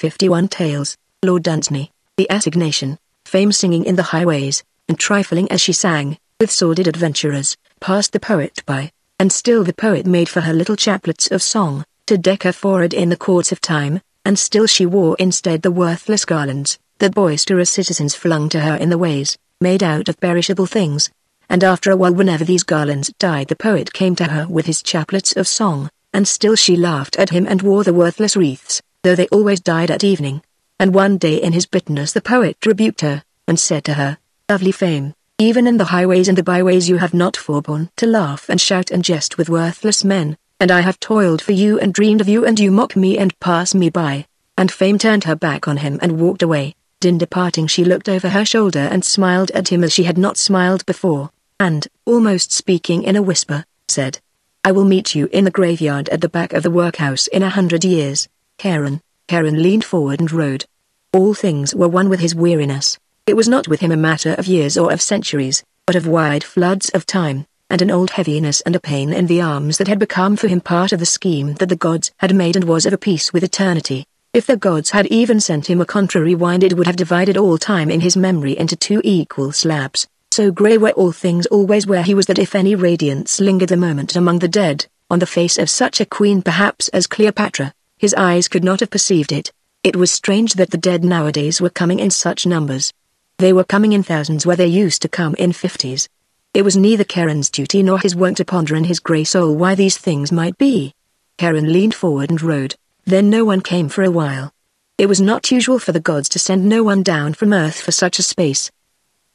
51 Tales, Lord Dunsany, the assignation, fame singing in the highways, and trifling as she sang, with sordid adventurers, passed the poet by, and still the poet made for her little chaplets of song, to deck her forehead in the courts of time, and still she wore instead the worthless garlands, that boisterous citizens flung to her in the ways, made out of perishable things. And after a while whenever these garlands died the poet came to her with his chaplets of song, and still she laughed at him and wore the worthless wreaths, though they always died at evening. And one day in his bitterness the poet rebuked her, and said to her, Lovely fame, even in the highways and the byways you have not forborne to laugh and shout and jest with worthless men, and I have toiled for you and dreamed of you and you mock me and pass me by. And fame turned her back on him and walked away. In departing she looked over her shoulder and smiled at him as she had not smiled before, and, almost speaking in a whisper, said, I will meet you in the graveyard at the back of the workhouse in a hundred years, Charon. Charon leaned forward and rowed. All things were one with his weariness. It was not with him a matter of years or of centuries, but of wide floods of time, and an old heaviness and a pain in the arms that had become for him part of the scheme that the gods had made and was of a piece with eternity. If the gods had even sent him a contrary wind it would have divided all time in his memory into two equal slabs. So grey were all things always where he was that if any radiance lingered a moment among the dead, on the face of such a queen perhaps as Cleopatra, his eyes could not have perceived it. It was strange that the dead nowadays were coming in such numbers. They were coming in thousands where they used to come in fifties. It was neither Charon's duty nor his wont to ponder in his grey soul why these things might be. Charon leaned forward and rowed. Then no one came for a while. It was not usual for the gods to send no one down from earth for such a space.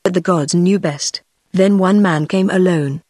But the gods knew best. Then one man came alone.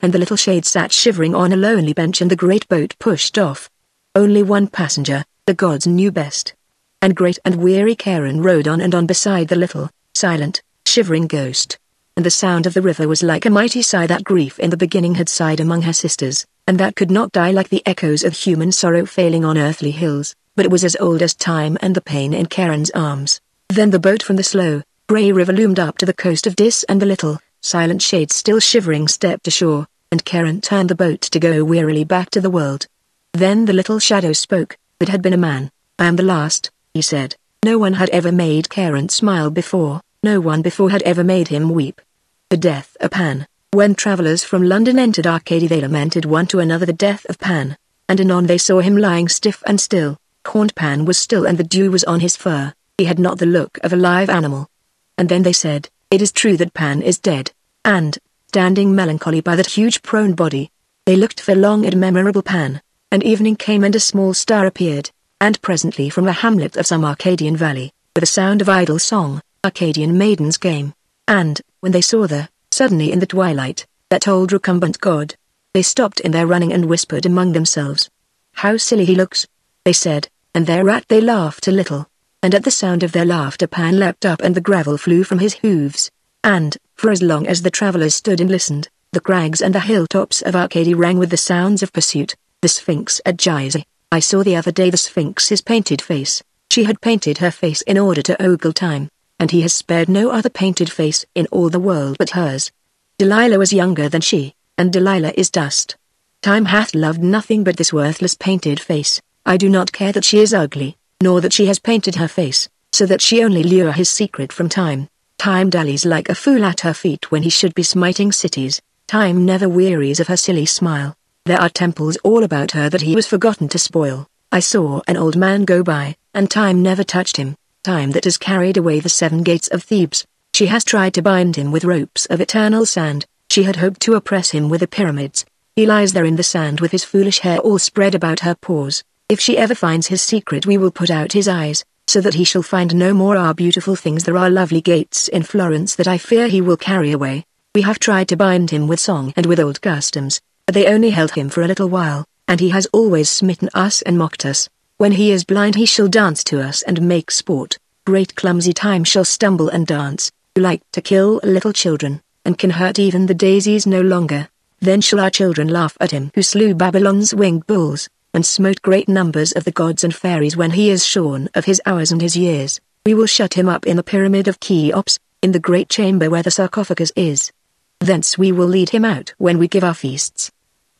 And the little shade sat shivering on a lonely bench and the great boat pushed off. Only one passenger, the gods knew best. And great and weary Charon rowed on and on beside the little, silent, shivering ghost. And the sound of the river was like a mighty sigh that grief in the beginning had sighed among her sisters, and that could not die like the echoes of human sorrow failing on earthly hills, but it was as old as time and the pain in Charon's arms. Then the boat from the slow, grey river loomed up to the coast of Dis and the little, silent shade still shivering stepped ashore, and Charon turned the boat to go wearily back to the world. Then the little shadow spoke, it had been a man. I am the last, he said. No one had ever made Charon smile before, no one before had ever made him weep. The death of Pan. When travellers from London entered Arcady they lamented one to another the death of Pan, and anon they saw him lying stiff and still. Corned Pan was still and the dew was on his fur, he had not the look of a live animal. And then they said, it is true that Pan is dead, and, standing melancholy by that huge prone body, they looked for long at memorable Pan. And evening came and a small star appeared, and presently from a hamlet of some Arcadian valley, with a sound of idle song, Arcadian maidens came. And, when they saw the, suddenly in the twilight, that old recumbent god, they stopped in their running and whispered among themselves. How silly he looks, they said, and thereat they laughed a little. And at the sound of their laughter Pan leapt up and the gravel flew from his hooves. And, for as long as the travellers stood and listened, the crags and the hilltops of Arcady rang with the sounds of pursuit. The Sphinx at Gizeh. I saw the other day the Sphinx's painted face. She had painted her face in order to ogle time, and he has spared no other painted face in all the world but hers. Delilah was younger than she, and Delilah is dust. Time hath loved nothing but this worthless painted face. I do not care that she is ugly, nor that she has painted her face, so that she only lure his secret from time. Time dallies like a fool at her feet when he should be smiting cities. Time never wearies of her silly smile. There are temples all about her that he was forgotten to spoil. I saw an old man go by, and time never touched him, time that has carried away the seven gates of Thebes. She has tried to bind him with ropes of eternal sand, she had hoped to oppress him with the pyramids. He lies there in the sand with his foolish hair all spread about her paws. If she ever finds his secret we will put out his eyes, so that he shall find no more our beautiful things. There are lovely gates in Florence that I fear he will carry away. We have tried to bind him with song and with old customs, but they only held him for a little while, and he has always smitten us and mocked us. When he is blind he shall dance to us and make sport. Great clumsy time shall stumble and dance, who like to kill little children, and can hurt even the daisies no longer. Then shall our children laugh at him who slew Babylon's winged bulls, and smote great numbers of the gods and fairies when he is shorn of his hours and his years. We will shut him up in the pyramid of Cheops, in the great chamber where the sarcophagus is. Thence we will lead him out when we give our feasts.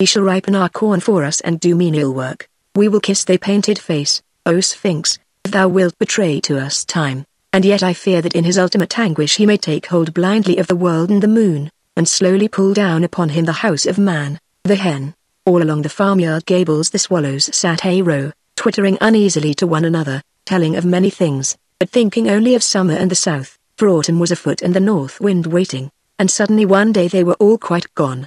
He shall ripen our corn for us and do menial work. We will kiss thy painted face, O Sphinx. If thou wilt betray to us time, and yet I fear that in his ultimate anguish he may take hold blindly of the world and the moon, and slowly pull down upon him the house of man, the hen. All along the farmyard gables the swallows sat a row, twittering uneasily to one another, telling of many things, but thinking only of summer and the south, for autumn was afoot and the north wind waiting, and suddenly one day they were all quite gone.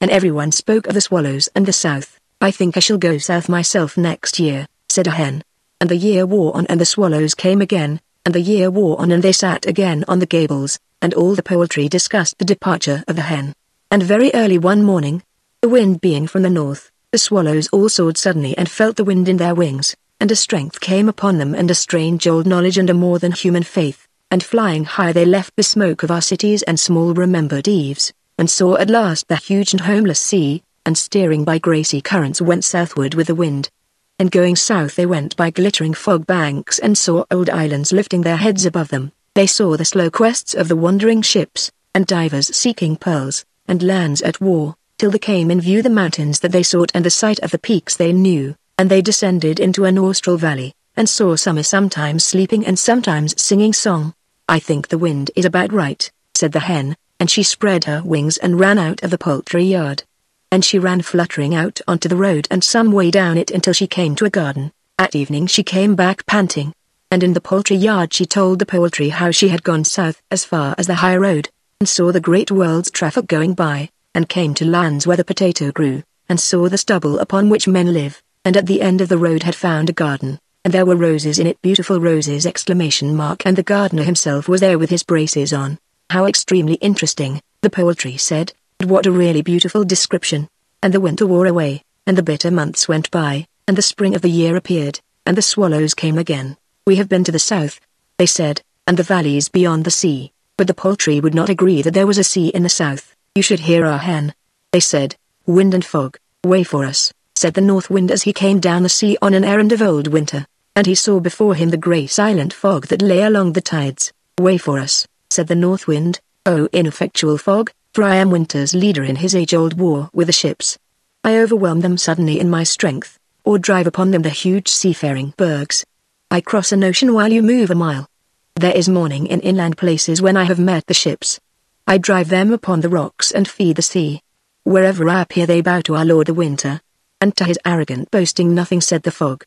And everyone spoke of the swallows and the south. I think I shall go south myself next year, said a hen. And the year wore on and the swallows came again, and the year wore on and they sat again on the gables, and all the poultry discussed the departure of the hen. And very early one morning, the wind being from the north, the swallows all soared suddenly and felt the wind in their wings, and a strength came upon them and a strange old knowledge and a more than human faith, and flying high they left the smoke of our cities and small remembered eaves, and saw at last the huge and homeless sea, and steering by gracy currents went southward with the wind. And going south they went by glittering fog banks and saw old islands lifting their heads above them, they saw the slow quests of the wandering ships, and divers seeking pearls, and lands at war, till they came in view the mountains that they sought and the sight of the peaks they knew, and they descended into an austral valley, and saw summer sometimes sleeping and sometimes singing song. I think the wind is about right, said the hen, and she spread her wings and ran out of the poultry yard. And she ran fluttering out onto the road and some way down it until she came to a garden. At evening she came back panting. And in the poultry yard she told the poultry how she had gone south as far as the high road, and saw the great world's traffic going by, and came to lands where the potato grew, and saw the stubble upon which men live, and at the end of the road had found a garden, and there were roses in it beautiful roses exclamation mark and the gardener himself was there with his braces on. How extremely interesting, the poultry said, but what a really beautiful description. And the winter wore away, and the bitter months went by, and the spring of the year appeared, and the swallows came again. We have been to the south, they said, and the valleys beyond the sea, but the poultry would not agree that there was a sea in the south. You should hear our hen. They said, wind and fog, way for us said the north wind as he came down the sea on an errand of old winter, and he saw before him the grey silent fog that lay along the tides. Way for us, said the north wind, O ineffectual fog, for I am winter's leader in his age-old war with the ships. I overwhelm them suddenly in my strength, or drive upon them the huge seafaring bergs. I cross an ocean while you move a mile. There is morning in inland places when I have met the ships. I drive them upon the rocks and feed the sea. Wherever I appear they bow to our lord the winter, and to his arrogant boasting nothing said the fog.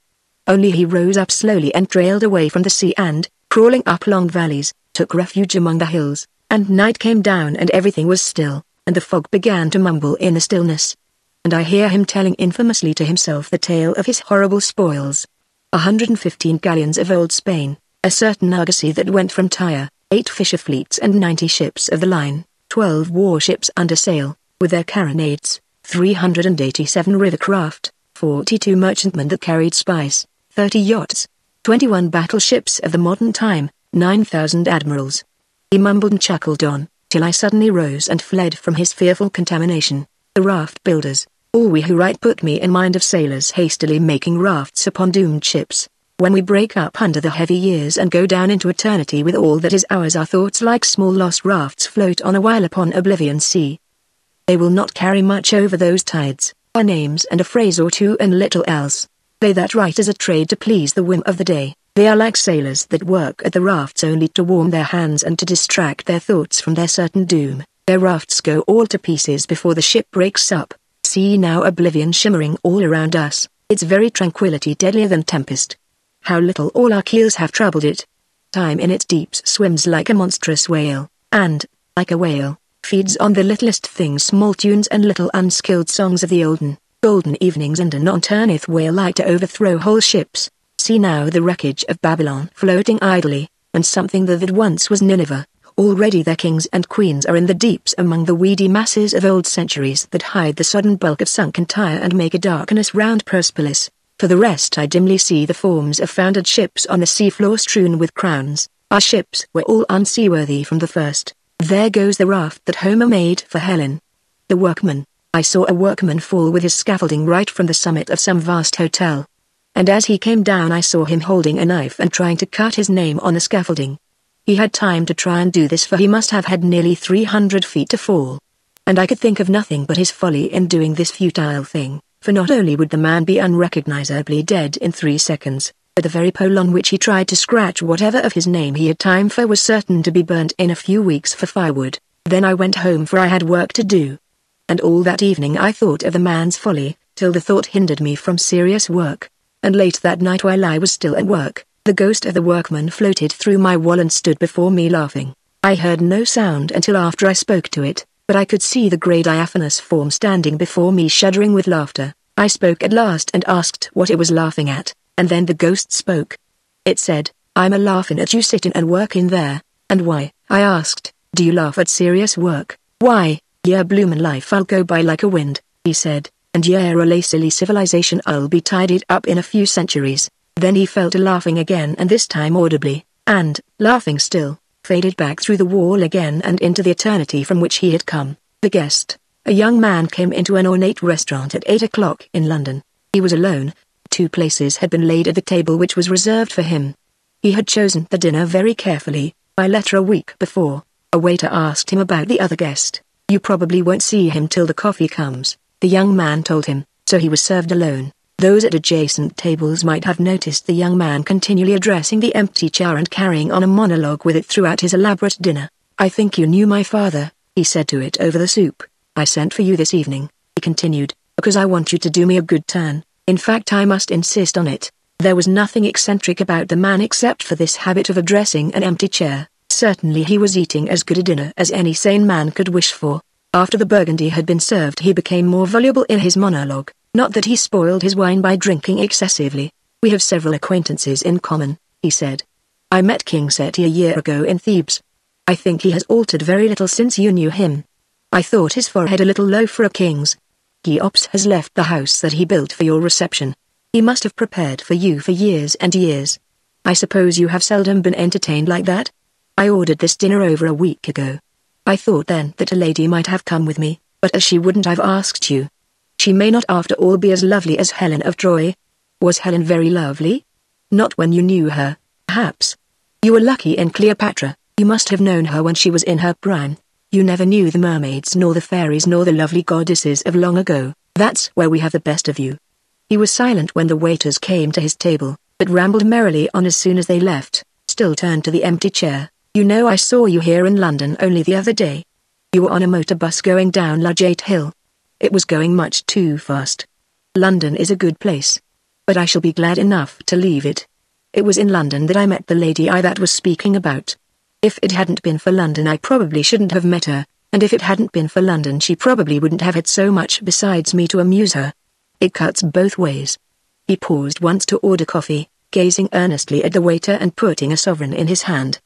Only he rose up slowly and trailed away from the sea and, crawling up long valleys, took refuge among the hills, and night came down and everything was still, and the fog began to mumble in the stillness. And I hear him telling infamously to himself the tale of his horrible spoils. A hundred and fifteen galleons of old Spain, a certain argosy that went from Tyre, eight fisher fleets and ninety ships of the line, twelve warships under sail, with their carronades, 387 river craft, 42 merchantmen that carried spice, 30 yachts, 21 battleships of the modern time, 9,000 admirals. He mumbled and chuckled on, till I suddenly rose and fled from his fearful contamination. The raft builders, all we who write put me in mind of sailors hastily making rafts upon doomed ships. When we break up under the heavy years and go down into eternity with all that is ours our thoughts like small lost rafts float on a while upon oblivion sea. They will not carry much over those tides, our names and a phrase or two and little else. They that write as a trade to please the whim of the day, they are like sailors that work at the rafts only to warm their hands and to distract their thoughts from their certain doom. Their rafts go all to pieces before the ship breaks up. See now oblivion shimmering all around us, its very tranquility deadlier than tempest. How little all our keels have troubled it. Time in its deeps swims like a monstrous whale, and, like a whale, feeds on the littlest things small tunes and little unskilled songs of the olden, golden evenings and anon turneth whale like to overthrow whole ships. See now the wreckage of Babylon floating idly, and something that, once was Nineveh. Already their kings and queens are in the deeps among the weedy masses of old centuries that hide the sodden bulk of sunken Tyre and make a darkness round Persepolis. For the rest I dimly see the forms of foundered ships on the seafloor strewn with crowns. Our ships were all unseaworthy from the first. There goes the raft that Homer made for Helen. The workman. I saw a workman fall with his scaffolding right from the summit of some vast hotel. And as he came down I saw him holding a knife and trying to cut his name on the scaffolding. He had time to try and do this for he must have had nearly 300 feet to fall. And I could think of nothing but his folly in doing this futile thing, for not only would the man be unrecognizably dead in three seconds, but the very pole on which he tried to scratch whatever of his name he had time for was certain to be burnt in a few weeks for firewood. Then I went home for I had work to do. And all that evening I thought of the man's folly, till the thought hindered me from serious work. And late that night while I was still at work, the ghost of the workman floated through my wall and stood before me laughing. I heard no sound until after I spoke to it, but I could see the grey diaphanous form standing before me shuddering with laughter. I spoke at last and asked what it was laughing at, and then the ghost spoke. It said, I'm a laughing at you sitting and working there, and why, I asked, do you laugh at serious work? Why, yeah bloomin' life I'll go by like a wind, he said, and yeah a silly civilization I'll be tidied up in a few centuries. Then he fell to laughing again and this time audibly, and, laughing still, faded back through the wall again and into the eternity from which he had come. The guest, a young man came into an ornate restaurant at 8 o'clock in London. He was alone. Two places had been laid at the table which was reserved for him. He had chosen the dinner very carefully, by letter a week before. A waiter asked him about the other guest. You probably won't see him till the coffee comes, the young man told him, so he was served alone. Those at adjacent tables might have noticed the young man continually addressing the empty chair and carrying on a monologue with it throughout his elaborate dinner. I think you knew my father, he said to it over the soup. I sent for you this evening, he continued, because I want you to do me a good turn. In fact I must insist on it. There was nothing eccentric about the man except for this habit of addressing an empty chair. Certainly he was eating as good a dinner as any sane man could wish for. After the burgundy had been served he became more voluble in his monologue. Not that he spoiled his wine by drinking excessively. We have several acquaintances in common, he said. I met King Seti a year ago in Thebes. I think he has altered very little since you knew him. I thought his forehead a little low for a king's. Cheops has left the house that he built for your reception. He must have prepared for you for years and years. I suppose you have seldom been entertained like that? I ordered this dinner over a week ago. I thought then that a lady might have come with me, but as she wouldn't I've asked you. She may not after all be as lovely as Helen of Troy. Was Helen very lovely? Not when you knew her, perhaps. You were lucky in Cleopatra, you must have known her when she was in her prime. You never knew the mermaids nor the fairies nor the lovely goddesses of long ago, that's where we have the best of you. He was silent when the waiters came to his table, but rambled merrily on as soon as they left, still turned to the empty chair. You know I saw you here in London only the other day. You were on a motor bus going down Ludgate Hill. It was going much too fast. London is a good place. But I shall be glad enough to leave it. It was in London that I met the lady I that was speaking about. If it hadn't been for London I probably shouldn't have met her, and if it hadn't been for London she probably wouldn't have had so much besides me to amuse her. It cuts both ways. He paused once to order coffee, gazing earnestly at the waiter and putting a sovereign in his hand.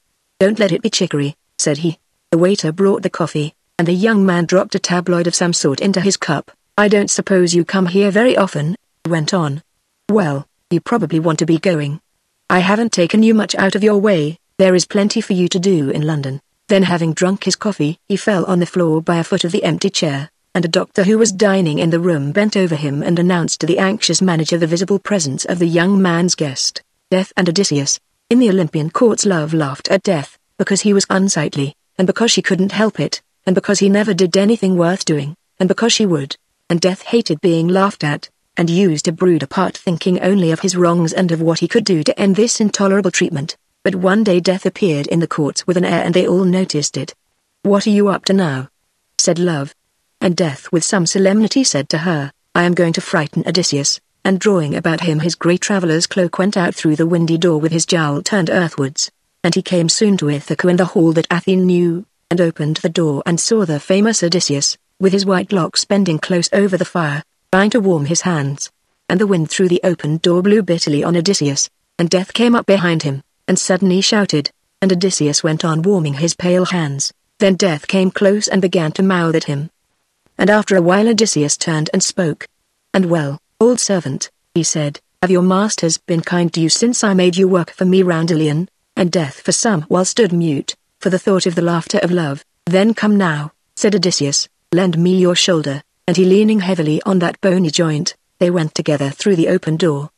Don't let it be chicory, said he. The waiter brought the coffee, and the young man dropped a tabloid of some sort into his cup. I don't suppose you come here very often, he went on. Well, you probably want to be going. I haven't taken you much out of your way, there is plenty for you to do in London. Then having drunk his coffee, he fell on the floor by a foot of the empty chair, and a doctor who was dining in the room bent over him and announced to the anxious manager the visible presence of the young man's guest, Death and Odysseus. In the Olympian courts love laughed at Death, because he was unsightly, and because she couldn't help it, and because he never did anything worth doing, and because she would, and Death hated being laughed at, and used to brood apart thinking only of his wrongs and of what he could do to end this intolerable treatment. But one day Death appeared in the courts with an air and they all noticed it. What are you up to now? said Love. And Death with some solemnity said to her, I am going to frighten Odysseus, and drawing about him his grey traveller's cloak went out through the windy door with his jowl turned earthwards. And he came soon to Ithaca in the hall that Athene knew, and opened the door and saw the famous Odysseus, with his white locks bending close over the fire, trying to warm his hands. And the wind through the open door blew bitterly on Odysseus, and death came up behind him, and suddenly shouted, and Odysseus went on warming his pale hands. Then death came close and began to mouth at him. And after a while Odysseus turned and spoke. And well, old servant, he said, have your masters been kind to you since I made you work for me round Ilion? And death for some while stood mute, for the thought of the laughter of love. Then come now, said Odysseus, lend me your shoulder, and he leaning heavily on that bony joint, they went together through the open door.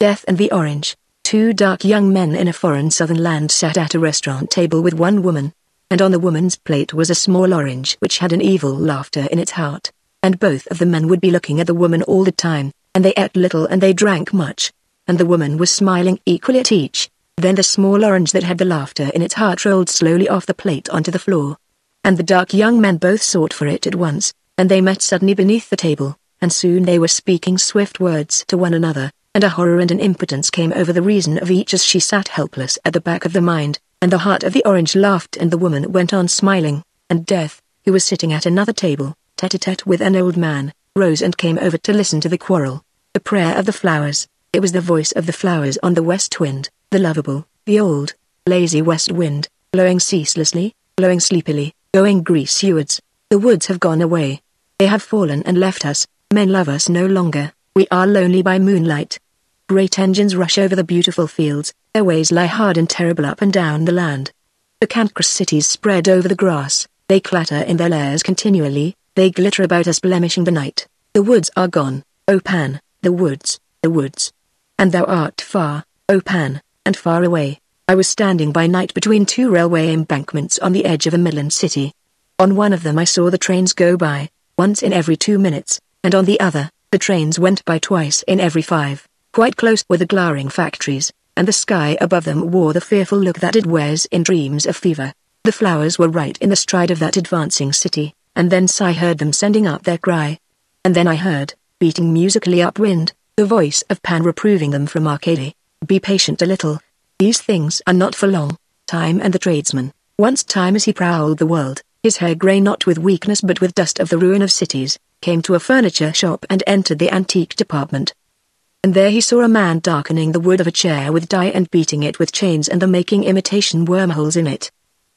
Death and the Orange, two dark young men in a foreign southern land sat at a restaurant table with one woman, and on the woman's plate was a small orange which had an evil laughter in its heart, and both of the men would be looking at the woman all the time, and they ate little and they drank much. and the woman was smiling equally at each. Then the small orange that had the laughter in its heart rolled slowly off the plate onto the floor. And the dark young men both sought for it at once, and they met suddenly beneath the table, and soon they were speaking swift words to one another, and a horror and an impotence came over the reason of each as she sat helpless at the back of the mind, and the heart of the orange laughed and the woman went on smiling, and death, who was sitting at another table, tete-a-tete with an old man, rose and came over to listen to the quarrel. The prayer of the flowers, it was the voice of the flowers on the west wind, the lovable, the old, lazy west wind, blowing ceaselessly, blowing sleepily, going greasewards. The woods have gone away. They have fallen and left us, men love us no longer, we are lonely by moonlight. Great engines rush over the beautiful fields, their ways lie hard and terrible up and down the land. The cantankerous cities spread over the grass, they clatter in their lairs continually, they glitter about us blemishing the night. The woods are gone, O Pan, the woods, the woods. And thou art far, O Pan, and far away. I was standing by night between two railway embankments on the edge of a midland city. On one of them I saw the trains go by, once in every two minutes, and on the other, the trains went by twice in every five. Quite close were the glaring factories, and the sky above them wore the fearful look that it wears in dreams of fever. The flowers were right in the stride of that advancing city, and thence I heard them sending up their cry. And then I heard, beating musically upwind, the voice of Pan reproving them from Arcady. Be patient a little. These things are not for long. Time and the tradesman. Once time as he prowled the world, his hair grey not with weakness but with dust of the ruin of cities, came to a furniture shop and entered the antique department. And there he saw a man darkening the wood of a chair with dye and beating it with chains and the making imitation wormholes in it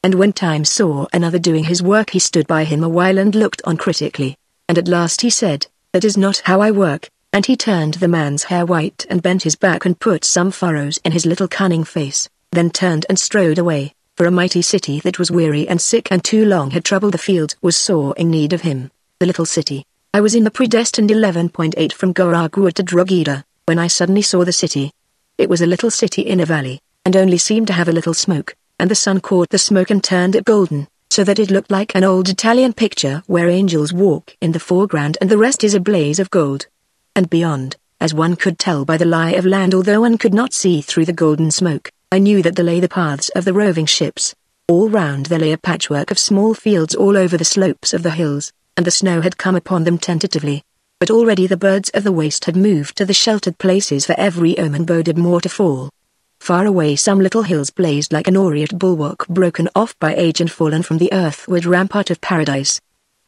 and when Time saw another doing his work he stood by him a while and looked on critically, and at last he said, That is not how I work, and he turned the man's hair white and bent his back and put some furrows in his little cunning face, then turned and strode away, for a mighty city that was weary and sick and too long had troubled the field was sore in need of him, the little city. I was in the predestined 11.8 from Gorakhpur to Drogheda, when I suddenly saw the city. It was a little city in a valley, and only seemed to have a little smoke and the sun caught the smoke and turned it golden, so that it looked like an old Italian picture where angels walk in the foreground and the rest is a blaze of gold. And beyond, as one could tell by the lie of land although one could not see through the golden smoke, I knew that there lay the paths of the roving ships. All round there lay a patchwork of small fields all over the slopes of the hills, and the snow had come upon them tentatively. But already the birds of the waste had moved to the sheltered places for every omen boded more to fall. Far away some little hills blazed like an aureate bulwark broken off by age and fallen from the earthward rampart of paradise.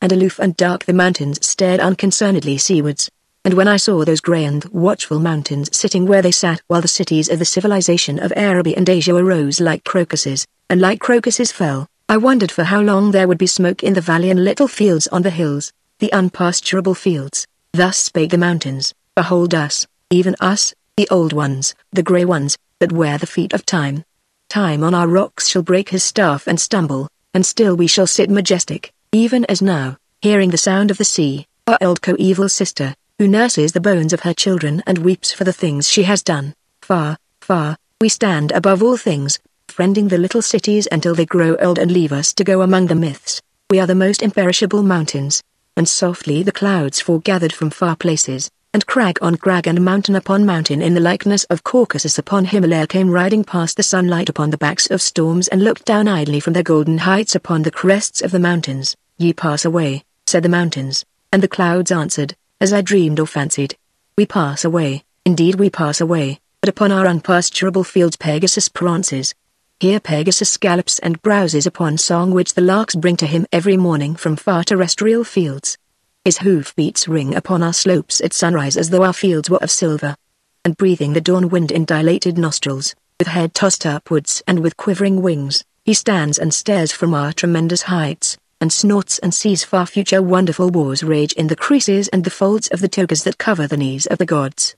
And aloof and dark the mountains stared unconcernedly seawards. And when I saw those grey and watchful mountains sitting where they sat while the cities of the civilization of Arabia and Asia arose like crocuses, and like crocuses fell, I wondered for how long there would be smoke in the valley and little fields on the hills, the unpasturable fields. Thus spake the mountains, Behold us, even us, the old ones, the grey ones, that wear the feet of time. Time on our rocks shall break his staff and stumble, and still we shall sit majestic, even as now, hearing the sound of the sea, our old coeval sister, who nurses the bones of her children and weeps for the things she has done. Far, far, we stand above all things, friending the little cities until they grow old and leave us to go among the myths. We are the most imperishable mountains, and softly the clouds foregathered from far places, and crag on crag and mountain upon mountain in the likeness of Caucasus upon Himalaya came riding past the sunlight upon the backs of storms and looked down idly from their golden heights upon the crests of the mountains. Ye pass away, said the mountains, and the clouds answered, as I dreamed or fancied. We pass away, indeed we pass away, but upon our unpasturable fields Pegasus prances. Here Pegasus gallops and browses upon song which the larks bring to him every morning from far terrestrial fields. His hoofbeats ring upon our slopes at sunrise as though our fields were of silver. And breathing the dawn wind in dilated nostrils, with head tossed upwards and with quivering wings, he stands and stares from our tremendous heights, and snorts and sees far future wonderful wars rage in the creases and the folds of the togas that cover the knees of the gods.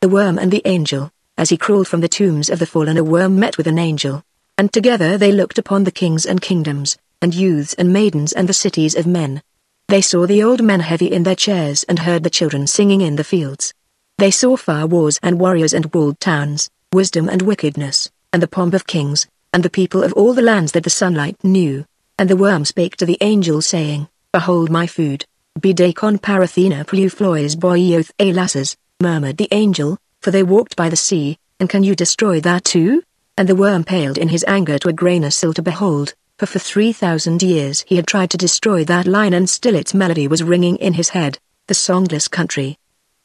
The worm and the angel, as he crawled from the tombs of the fallen a worm met with an angel, and together they looked upon the kings and kingdoms, and youths and maidens and the cities of men, they saw the old men heavy in their chairs and heard the children singing in the fields. They saw far wars and warriors and walled towns, wisdom and wickedness, and the pomp of kings, and the people of all the lands that the sunlight knew. And the worm spake to the angel saying, Behold my food. Bidakon parathena pleuflois boioth elasses, murmured the angel, for they walked by the sea, and can you destroy that too? And the worm paled in his anger to a grain of sill to behold, for for three thousand years he had tried to destroy that line and still its melody was ringing in his head, the songless country.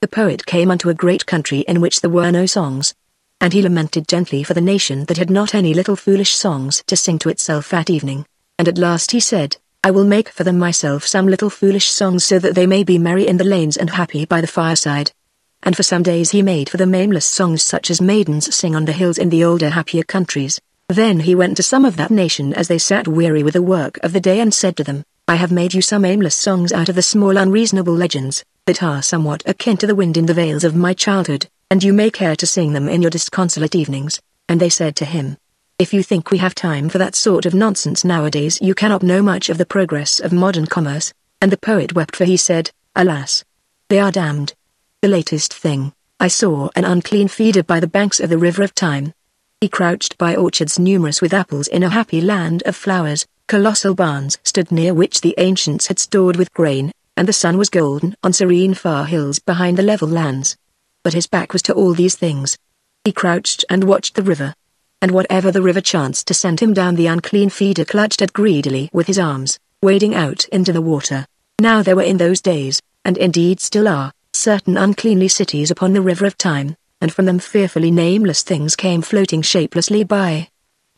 The poet came unto a great country in which there were no songs. And he lamented gently for the nation that had not any little foolish songs to sing to itself at evening. And at last he said, I will make for them myself some little foolish songs so that they may be merry in the lanes and happy by the fireside. And for some days he made for them aimless songs such as maidens sing on the hills in the older happier countries. Then he went to some of that nation as they sat weary with the work of the day and said to them, I have made you some aimless songs out of the small unreasonable legends, that are somewhat akin to the wind in the vales of my childhood, and you may care to sing them in your disconsolate evenings. And they said to him, If you think we have time for that sort of nonsense nowadays you cannot know much of the progress of modern commerce. And the poet wept for he said, Alas! They are damned. The latest thing, I saw an unclean feeder by the banks of the river of time. He crouched by orchards numerous with apples in a happy land of flowers, colossal barns stood near which the ancients had stored with grain, and the sun was golden on serene far hills behind the level lands. But his back was to all these things. He crouched and watched the river. And whatever the river chanced to send him down the unclean feeder clutched at greedily with his arms, wading out into the water. Now there were in those days, and indeed still are, certain uncleanly cities upon the river of time, and from them fearfully nameless things came floating shapelessly by.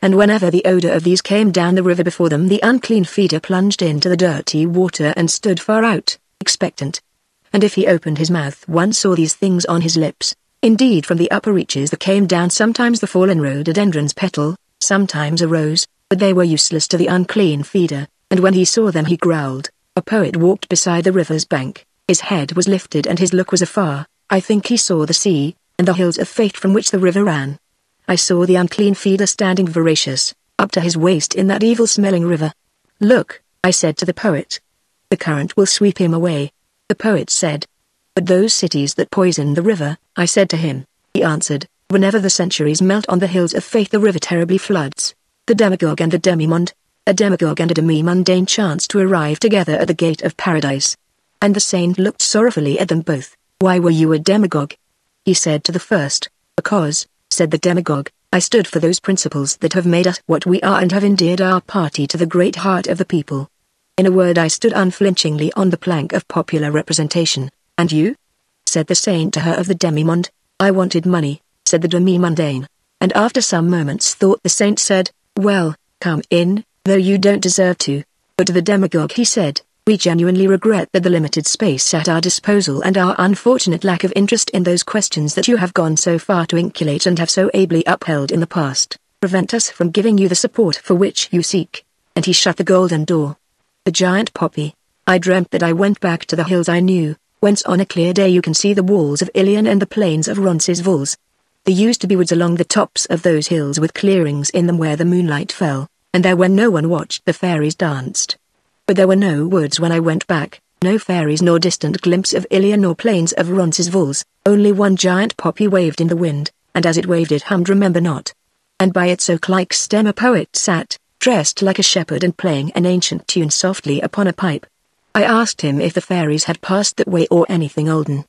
And whenever the odor of these came down the river before them the unclean feeder plunged into the dirty water and stood far out, expectant. And if he opened his mouth one saw these things on his lips. Indeed from the upper reaches there came down sometimes the fallen rhododendron's petal, sometimes a rose, but they were useless to the unclean feeder, and when he saw them he growled. A poet walked beside the river's bank, his head was lifted and his look was afar, I think he saw the sea, and the hills of fate from which the river ran. I saw the unclean feeder standing voracious, up to his waist in that evil-smelling river. Look, I said to the poet. The current will sweep him away. The poet said. But those cities that poison the river, I said to him, he answered, whenever the centuries melt on the hills of faith the river terribly floods. The demagogue and the demimonde, a demagogue and a demi-mondaine chance to arrive together at the gate of paradise. And the saint looked sorrowfully at them both. Why were you a demagogue? He said to the first, Because, said the demagogue, I stood for those principles that have made us what we are and have endeared our party to the great heart of the people. In a word I stood unflinchingly on the plank of popular representation. And you? Said the saint to her of the demimonde. I wanted money, said the demi-mondaine. And after some moments thought the saint said, Well, come in, though you don't deserve to. But to the demagogue he said, we genuinely regret that the limited space at our disposal and our unfortunate lack of interest in those questions that you have gone so far to inculate and have so ably upheld in the past, prevent us from giving you the support for which you seek. And he shut the golden door. The giant poppy. I dreamt that I went back to the hills I knew, whence on a clear day you can see the walls of Ilion and the plains of Roncesvalles. There used to be woods along the tops of those hills with clearings in them where the moonlight fell, and there when no one watched the fairies danced. But there were no woods when I went back, no fairies nor distant glimpse of Ilion nor plains of Roncesvalles, only one giant poppy waved in the wind, and as it waved it hummed remember not. And by its oak-like stem a poet sat, dressed like a shepherd and playing an ancient tune softly upon a pipe. I asked him if the fairies had passed that way or anything olden.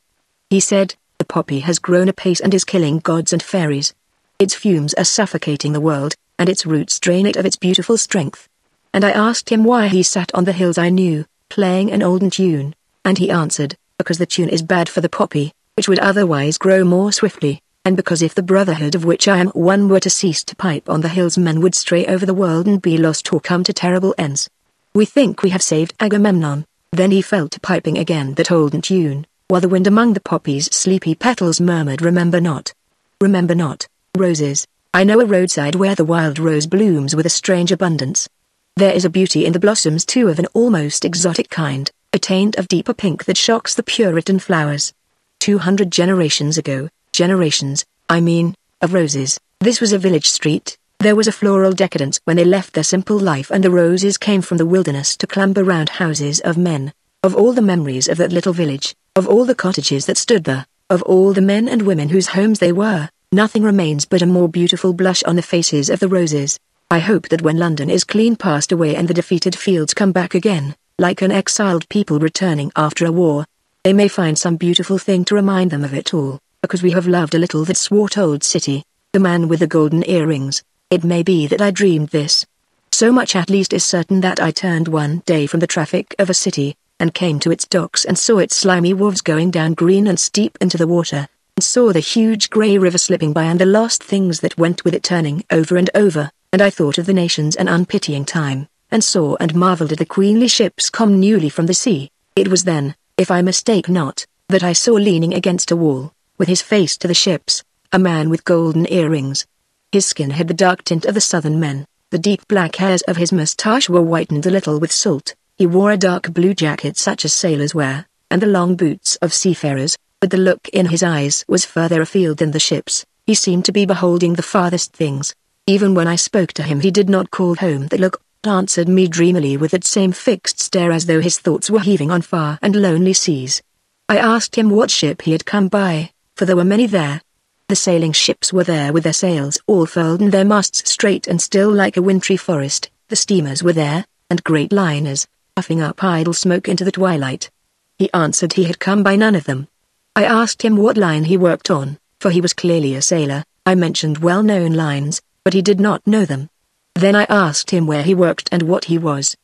He said, the poppy has grown apace and is killing gods and fairies. Its fumes are suffocating the world, and its roots drain it of its beautiful strength and I asked him why he sat on the hills I knew, playing an olden tune, and he answered, because the tune is bad for the poppy, which would otherwise grow more swiftly, and because if the brotherhood of which I am one were to cease to pipe on the hills men would stray over the world and be lost or come to terrible ends. We think we have saved Agamemnon. Then he fell to piping again that olden tune, while the wind among the poppies' sleepy petals murmured remember not. Remember not, roses, I know a roadside where the wild rose blooms with a strange abundance, there is a beauty in the blossoms too of an almost exotic kind, a taint of deeper pink that shocks the Puritan flowers. Two hundred generations ago, generations, I mean, of roses, this was a village street, there was a floral decadence when they left their simple life and the roses came from the wilderness to clamber round houses of men. Of all the memories of that little village, of all the cottages that stood there, of all the men and women whose homes they were, nothing remains but a more beautiful blush on the faces of the roses. I hope that when London is clean passed away and the defeated fields come back again, like an exiled people returning after a war, they may find some beautiful thing to remind them of it all. because we have loved a little that swart old city, the man with the golden earrings. It may be that I dreamed this. So much at least is certain that I turned one day from the traffic of a city, and came to its docks and saw its slimy wharves going down green and steep into the water, and saw the huge grey river slipping by and the lost things that went with it turning over and over, and I thought of the nations and unpitying time, and saw and marvelled at the queenly ships come newly from the sea. It was then, if I mistake not, that I saw leaning against a wall, with his face to the ships, a man with golden earrings. His skin had the dark tint of the southern men, the deep black hairs of his moustache were whitened a little with salt, he wore a dark blue jacket such as sailors wear, and the long boots of seafarers, but the look in his eyes was further afield than the ships, he seemed to be beholding the farthest things. Even when I spoke to him he did not call home that look, answered me dreamily with that same fixed stare as though his thoughts were heaving on far and lonely seas. I asked him what ship he had come by, for there were many there. The sailing ships were there with their sails all furled and their masts straight and still like a wintry forest, the steamers were there, and great liners, puffing up idle smoke into the twilight. He answered he had come by none of them. I asked him what line he worked on, for he was clearly a sailor. I mentioned well-known lines, but he did not know them. Then I asked him where he worked and what he was.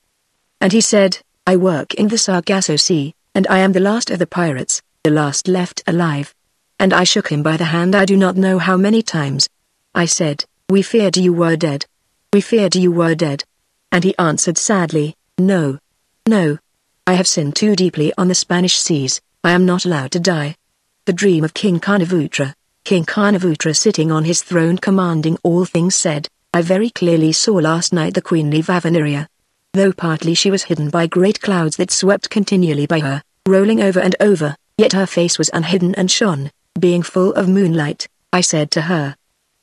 And he said, I work in the Sargasso Sea, and I am the last of the pirates, the last left alive. And I shook him by the hand I do not know how many times. I said, we feared you were dead. We feared you were dead. And he answered sadly, no, no. I have sinned too deeply on the Spanish seas, I am not allowed to die. The dream of King Karna-Vootra, King Karna-Vootra sitting on his throne commanding all things said, I very clearly saw last night the queenly Vavaneria. Though partly she was hidden by great clouds that swept continually by her, rolling over and over, yet her face was unhidden and shone, being full of moonlight, I said to her.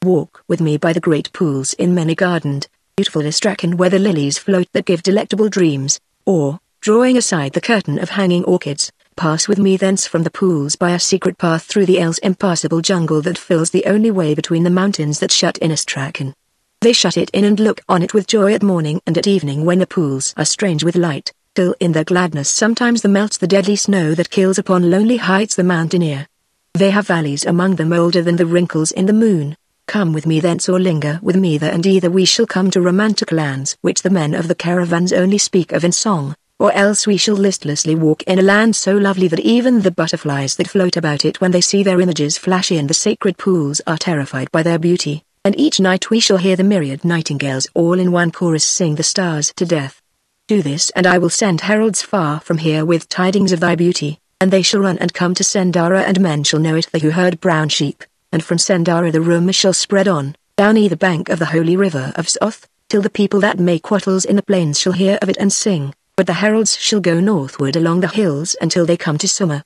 Walk with me by the great pools in many gardened, beautiful Astrakhan where the lilies float that give delectable dreams, or, drawing aside the curtain of hanging orchids, pass with me thence from the pools by a secret path through the else impassable jungle that fills the only way between the mountains that shut in Astrakhan. They shut it in and look on it with joy at morning and at evening when the pools are strange with light, till in their gladness sometimes the melts the deadly snow that kills upon lonely heights the mountaineer. They have valleys among them older than the wrinkles in the moon. Come with me thence or linger with me there and either we shall come to romantic lands which the men of the caravans only speak of in song, or else we shall listlessly walk in a land so lovely that even the butterflies that float about it when they see their images flash in the sacred pools are terrified by their beauty, and each night we shall hear the myriad nightingales all in one chorus sing the stars to death. Do this and I will send heralds far from here with tidings of thy beauty, and they shall run and come to Sendara and men shall know it they who herd brown sheep. And from Sendara the rumour shall spread on, down either bank of the holy river of Soth, till the people that make quattles in the plains shall hear of it and sing, but the heralds shall go northward along the hills until they come to Summer.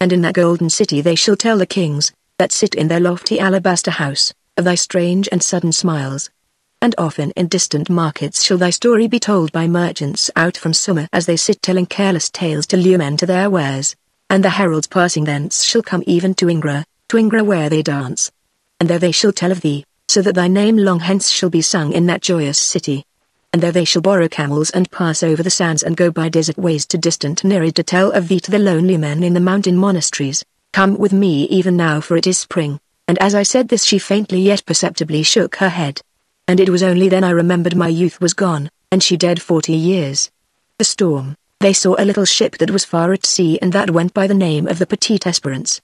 And in that golden city they shall tell the kings, that sit in their lofty alabaster house, of thy strange and sudden smiles. And often in distant markets shall thy story be told by merchants out from Summer as they sit telling careless tales to lure men to their wares. And the heralds passing thence shall come even to Ingra, Twingra where they dance. And there they shall tell of thee, so that thy name long hence shall be sung in that joyous city. And there they shall borrow camels and pass over the sands and go by desert ways to distant Nereid to tell of thee to the lonely men in the mountain monasteries. Come with me even now for it is spring. And as I said this she faintly yet perceptibly shook her head. And it was only then I remembered my youth was gone, and she dead forty years. The storm, they saw a little ship that was far at sea and that went by the name of the Petite Esperance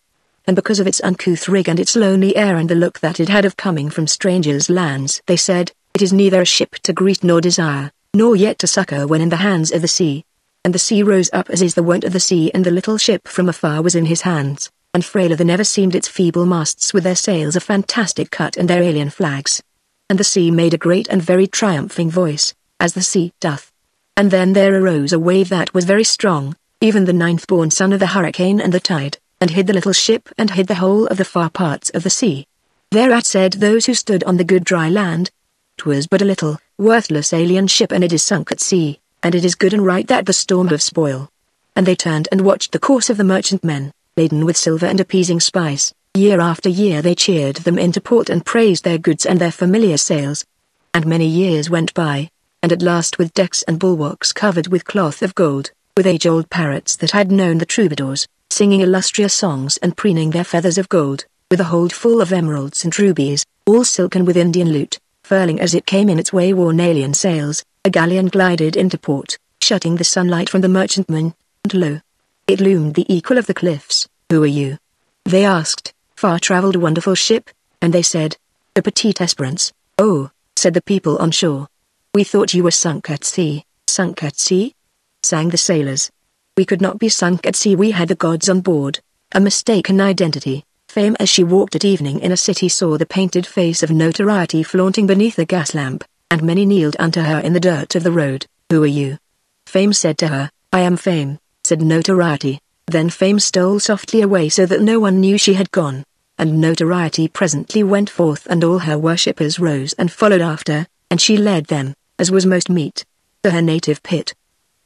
and because of its uncouth rig and its lonely air and the look that it had of coming from strangers' lands, they said, it is neither a ship to greet nor desire, nor yet to succor when in the hands of the sea. And the sea rose up as is the wont of the sea and the little ship from afar was in his hands, and frailer than ever seemed its feeble masts with their sails of fantastic cut and their alien flags. And the sea made a great and very triumphing voice, as the sea doth. And then there arose a wave that was very strong, even the ninth-born son of the hurricane and the tide and hid the little ship and hid the whole of the far parts of the sea. Thereat said those who stood on the good dry land, "'Twas but a little, worthless alien ship and it is sunk at sea, and it is good and right that the storm have spoil. And they turned and watched the course of the merchantmen, laden with silver and appeasing spice, year after year they cheered them into port and praised their goods and their familiar sails. And many years went by, and at last with decks and bulwarks covered with cloth of gold, with age-old parrots that had known the troubadours, singing illustrious songs and preening their feathers of gold, with a hold full of emeralds and rubies, all silken with Indian loot, furling as it came in its way-worn alien sails, a galleon glided into port, shutting the sunlight from the merchantman, and lo! It loomed the equal of the cliffs. Who are you? They asked, far-travelled wonderful ship, and they said, the Petite Esperance. Oh, said the people on shore. We thought you were sunk at sea, sunk at sea? Sang the sailors. We could not be sunk at sea we had the gods on board. A mistaken identity. Fame as she walked at evening in a city saw the painted face of notoriety flaunting beneath a gas lamp, and many kneeled unto her in the dirt of the road. Who are you? Fame said to her, I am Fame, said Notoriety. Then Fame stole softly away so that no one knew she had gone. And Notoriety presently went forth and all her worshippers rose and followed after, and she led them, as was most meet, to her native pit.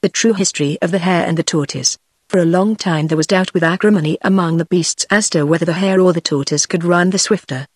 The true history of the hare and the tortoise. For a long time there was doubt with acrimony among the beasts as to whether the hare or the tortoise could run the swifter.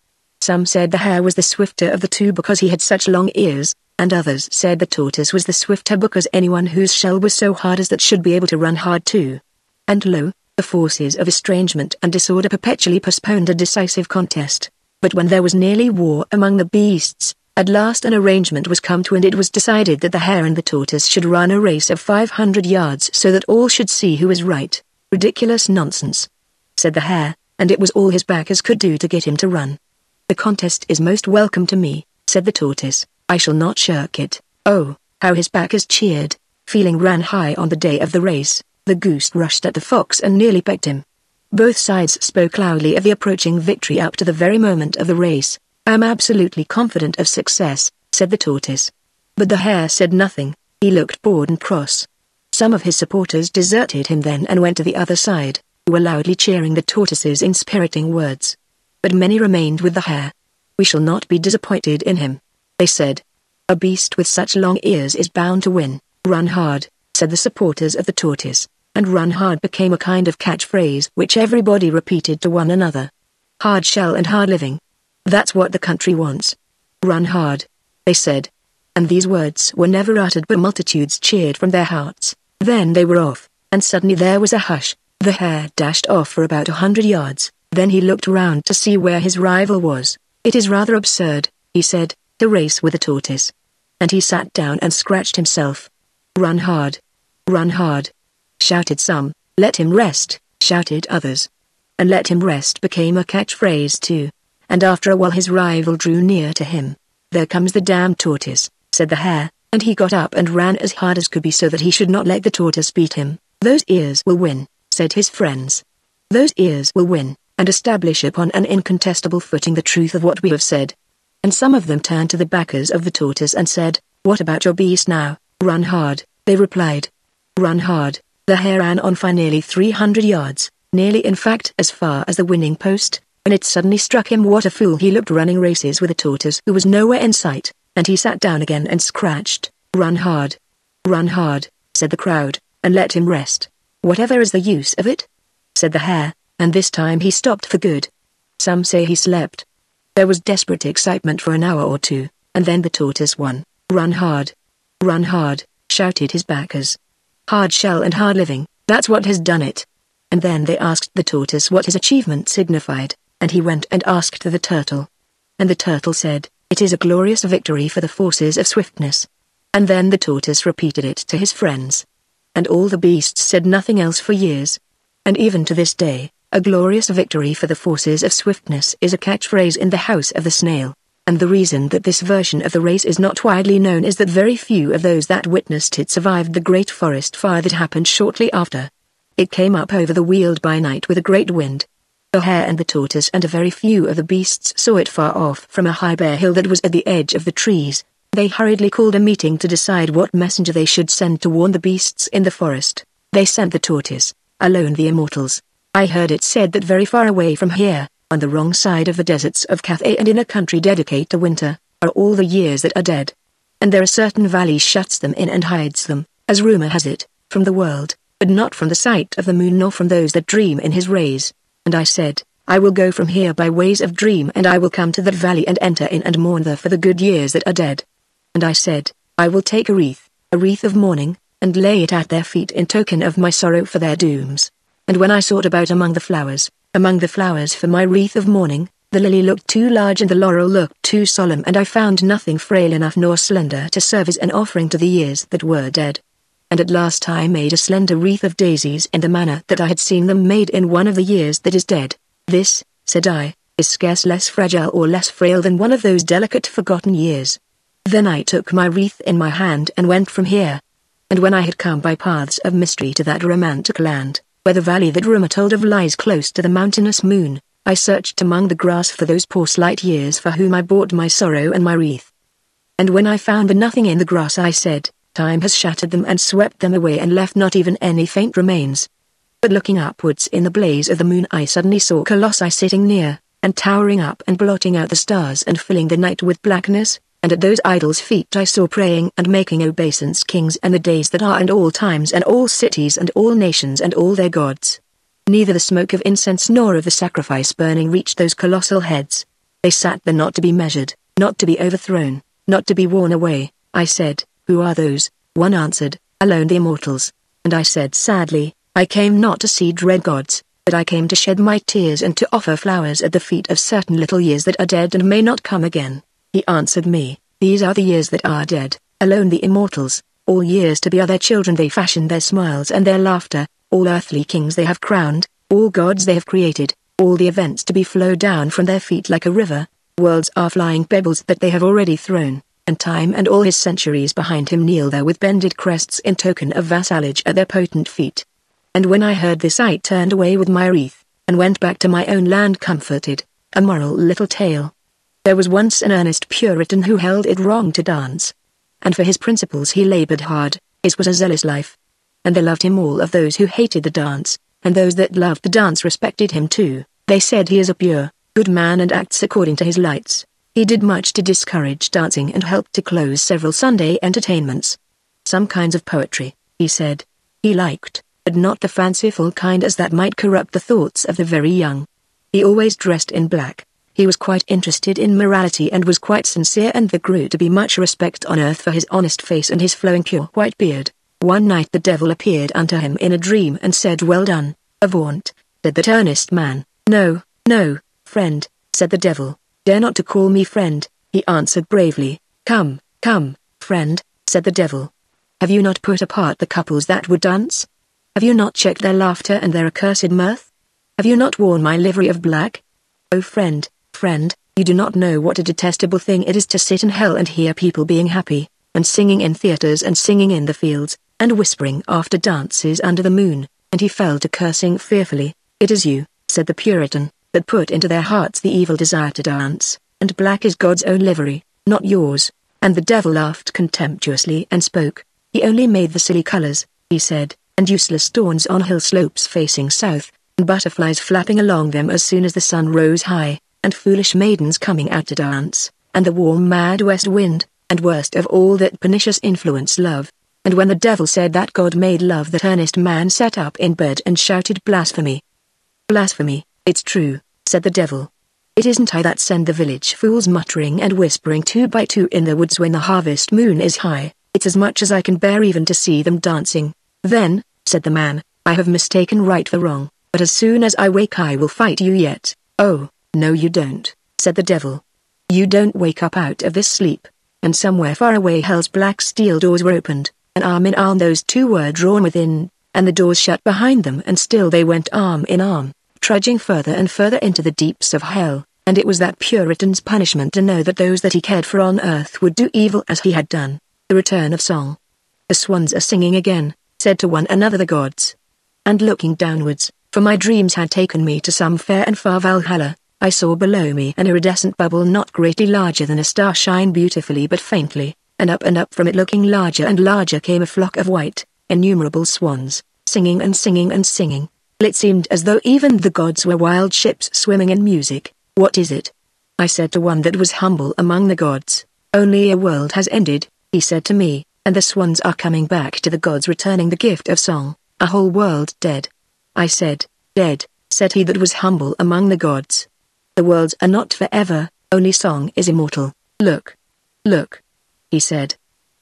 Some said the hare was the swifter of the two because he had such long ears, and others said the tortoise was the swifter because anyone whose shell was so hard as that should be able to run hard too. And lo, the forces of estrangement and disorder perpetually postponed a decisive contest. But when there was nearly war among the beasts, at last an arrangement was come to and it was decided that the hare and the tortoise should run a race of 500 yards so that all should see who was right. Ridiculous nonsense. Said the hare, and it was all his backers could do to get him to run. The contest is most welcome to me, said the tortoise, I shall not shirk it. Oh, how his backers cheered. Feeling ran high on the day of the race, the goose rushed at the fox and nearly pecked him. Both sides spoke loudly of the approaching victory up to the very moment of the race, I'm absolutely confident of success, said the tortoise. But the hare said nothing, he looked bored and cross. Some of his supporters deserted him then and went to the other side, who were loudly cheering the tortoise's inspiriting words. But many remained with the hare. We shall not be disappointed in him, they said. A beast with such long ears is bound to win. Run hard, said the supporters of the tortoise, and run hard became a kind of catchphrase which everybody repeated to one another. Hard shell and hard living, that's what the country wants. Run hard, they said. And these words were never uttered but multitudes cheered from their hearts. Then they were off, and suddenly there was a hush. The hare dashed off for about a hundred yards, then he looked round to see where his rival was. It is rather absurd, he said, to race with a tortoise. And he sat down and scratched himself. Run hard. Run hard. Shouted some, let him rest, shouted others. And let him rest became a catchphrase too and after a while his rival drew near to him. There comes the damned tortoise, said the hare, and he got up and ran as hard as could be so that he should not let the tortoise beat him. Those ears will win, said his friends. Those ears will win, and establish upon an incontestable footing the truth of what we have said. And some of them turned to the backers of the tortoise and said, What about your beast now? Run hard, they replied. Run hard. The hare ran on for nearly 300 yards, nearly in fact as far as the winning post, and it suddenly struck him what a fool he looked running races with a tortoise who was nowhere in sight, and he sat down again and scratched. Run hard. Run hard, said the crowd, and let him rest. Whatever is the use of it? said the hare, and this time he stopped for good. Some say he slept. There was desperate excitement for an hour or two, and then the tortoise won. Run hard. Run hard, shouted his backers. Hard shell and hard living, that's what has done it. And then they asked the tortoise what his achievement signified and he went and asked the turtle. And the turtle said, It is a glorious victory for the forces of swiftness. And then the tortoise repeated it to his friends. And all the beasts said nothing else for years. And even to this day, a glorious victory for the forces of swiftness is a catchphrase in the house of the snail. And the reason that this version of the race is not widely known is that very few of those that witnessed it survived the great forest fire that happened shortly after. It came up over the weald by night with a great wind, the hare and the tortoise and a very few of the beasts saw it far off from a high bare hill that was at the edge of the trees. They hurriedly called a meeting to decide what messenger they should send to warn the beasts in the forest. They sent the tortoise, alone the immortals. I heard it said that very far away from here, on the wrong side of the deserts of Cathay and in a country dedicated to winter, are all the years that are dead. And there a certain valley shuts them in and hides them, as rumor has it, from the world, but not from the sight of the moon nor from those that dream in his rays. And I said, I will go from here by ways of dream and I will come to that valley and enter in and mourn there for the good years that are dead. And I said, I will take a wreath, a wreath of mourning, and lay it at their feet in token of my sorrow for their dooms. And when I sought about among the flowers, Among the flowers for my wreath of mourning, the lily looked too large and the laurel looked too solemn and I found nothing frail enough nor slender to serve as an offering to the years that were dead. And at last I made a slender wreath of daisies in the manner that I had seen them made in one of the years that is dead. This, said I, is scarce less fragile or less frail than one of those delicate forgotten years. Then I took my wreath in my hand and went from here. And when I had come by paths of mystery to that romantic land, where the valley that rumor told of lies close to the mountainous moon, I searched among the grass for those poor slight years for whom I bought my sorrow and my wreath. And when I found nothing in the grass I said, Time has shattered them and swept them away and left not even any faint remains. But looking upwards in the blaze of the moon I suddenly saw Colossi sitting near, and towering up and blotting out the stars and filling the night with blackness, and at those idols' feet I saw praying and making obeisance kings and the days that are and all times and all cities and all nations and all their gods. Neither the smoke of incense nor of the sacrifice burning reached those colossal heads. They sat there not to be measured, not to be overthrown, not to be worn away. I said, Who are those? One answered, Alone the immortals. And I said sadly, I came not to see dread gods, but I came to shed my tears and to offer flowers at the feet of certain little years that are dead and may not come again. He answered me, These are the years that are dead, alone the immortals, all years to be are their children. They fashion their smiles and their laughter, all earthly kings they have crowned, all gods they have created, all the events to be flow down from their feet like a river, worlds are flying pebbles that they have already thrown, and time and all his centuries behind him kneel there with bended crests in token of vassalage at their potent feet. And when I heard this I turned away with my wreath, and went back to my own land comforted, a moral little tale. There was once an earnest Puritan who held it wrong to dance. And for his principles he labored hard, his was a zealous life, and they loved him all of those who hated the dance, and those that loved the dance respected him too. They said he is a pure, good man and acts according to his lights. He did much to discourage dancing and helped to close several Sunday entertainments. Some kinds of poetry, he said, he liked, but not the fanciful kind as that might corrupt the thoughts of the very young. He always dressed in black. He was quite interested in morality and was quite sincere and there grew to be much respect on earth for his honest face and his flowing pure white beard. One night the devil appeared unto him in a dream and said well done, avaunt, said that earnest man. No, no, friend, said the devil, dare not to call me friend, he answered bravely, come, come, friend, said the devil. Have you not put apart the couples that would dance? Have you not checked their laughter and their accursed mirth? Have you not worn my livery of black? Oh friend, friend, you do not know what a detestable thing it is to sit in hell and hear people being happy, and singing in theatres and singing in the fields, and whispering after dances under the moon, and he fell to cursing fearfully. It is you, said the Puritan, that put into their hearts the evil desire to dance, and black is God's own livery, not yours. And the devil laughed contemptuously and spoke. He only made the silly colors, he said, and useless thorns on hill slopes facing south, and butterflies flapping along them as soon as the sun rose high, and foolish maidens coming out to dance, and the warm mad west wind, and worst of all that pernicious influence love, and when the devil said that God made love that earnest man sat up in bed and shouted blasphemy. Blasphemy, it's true, said the devil. It isn't I that send the village fools muttering and whispering two by two in the woods when the harvest moon is high, it's as much as I can bear even to see them dancing. Then, said the man, I have mistaken right for wrong, but as soon as I wake I will fight you yet. Oh, no you don't, said the devil. You don't wake up out of this sleep. And somewhere far away hell's black steel doors were opened, and arm in arm those two were drawn within, and the doors shut behind them and still they went arm in arm, trudging further and further into the deeps of hell, and it was that Puritan's punishment to know that those that he cared for on earth would do evil as he had done. The return of song. The swans are singing again, said to one another the gods. And looking downwards, for my dreams had taken me to some fair and far Valhalla, I saw below me an iridescent bubble not greatly larger than a star shine beautifully but faintly, and up and up from it looking larger and larger came a flock of white, innumerable swans, singing and singing and singing. It seemed as though even the gods were wild ships swimming in music. What is it? I said to one that was humble among the gods. Only a world has ended, he said to me, and the swans are coming back to the gods returning the gift of song, a whole world dead. I said, dead, said he that was humble among the gods. The worlds are not forever, only song is immortal. Look. Look he said.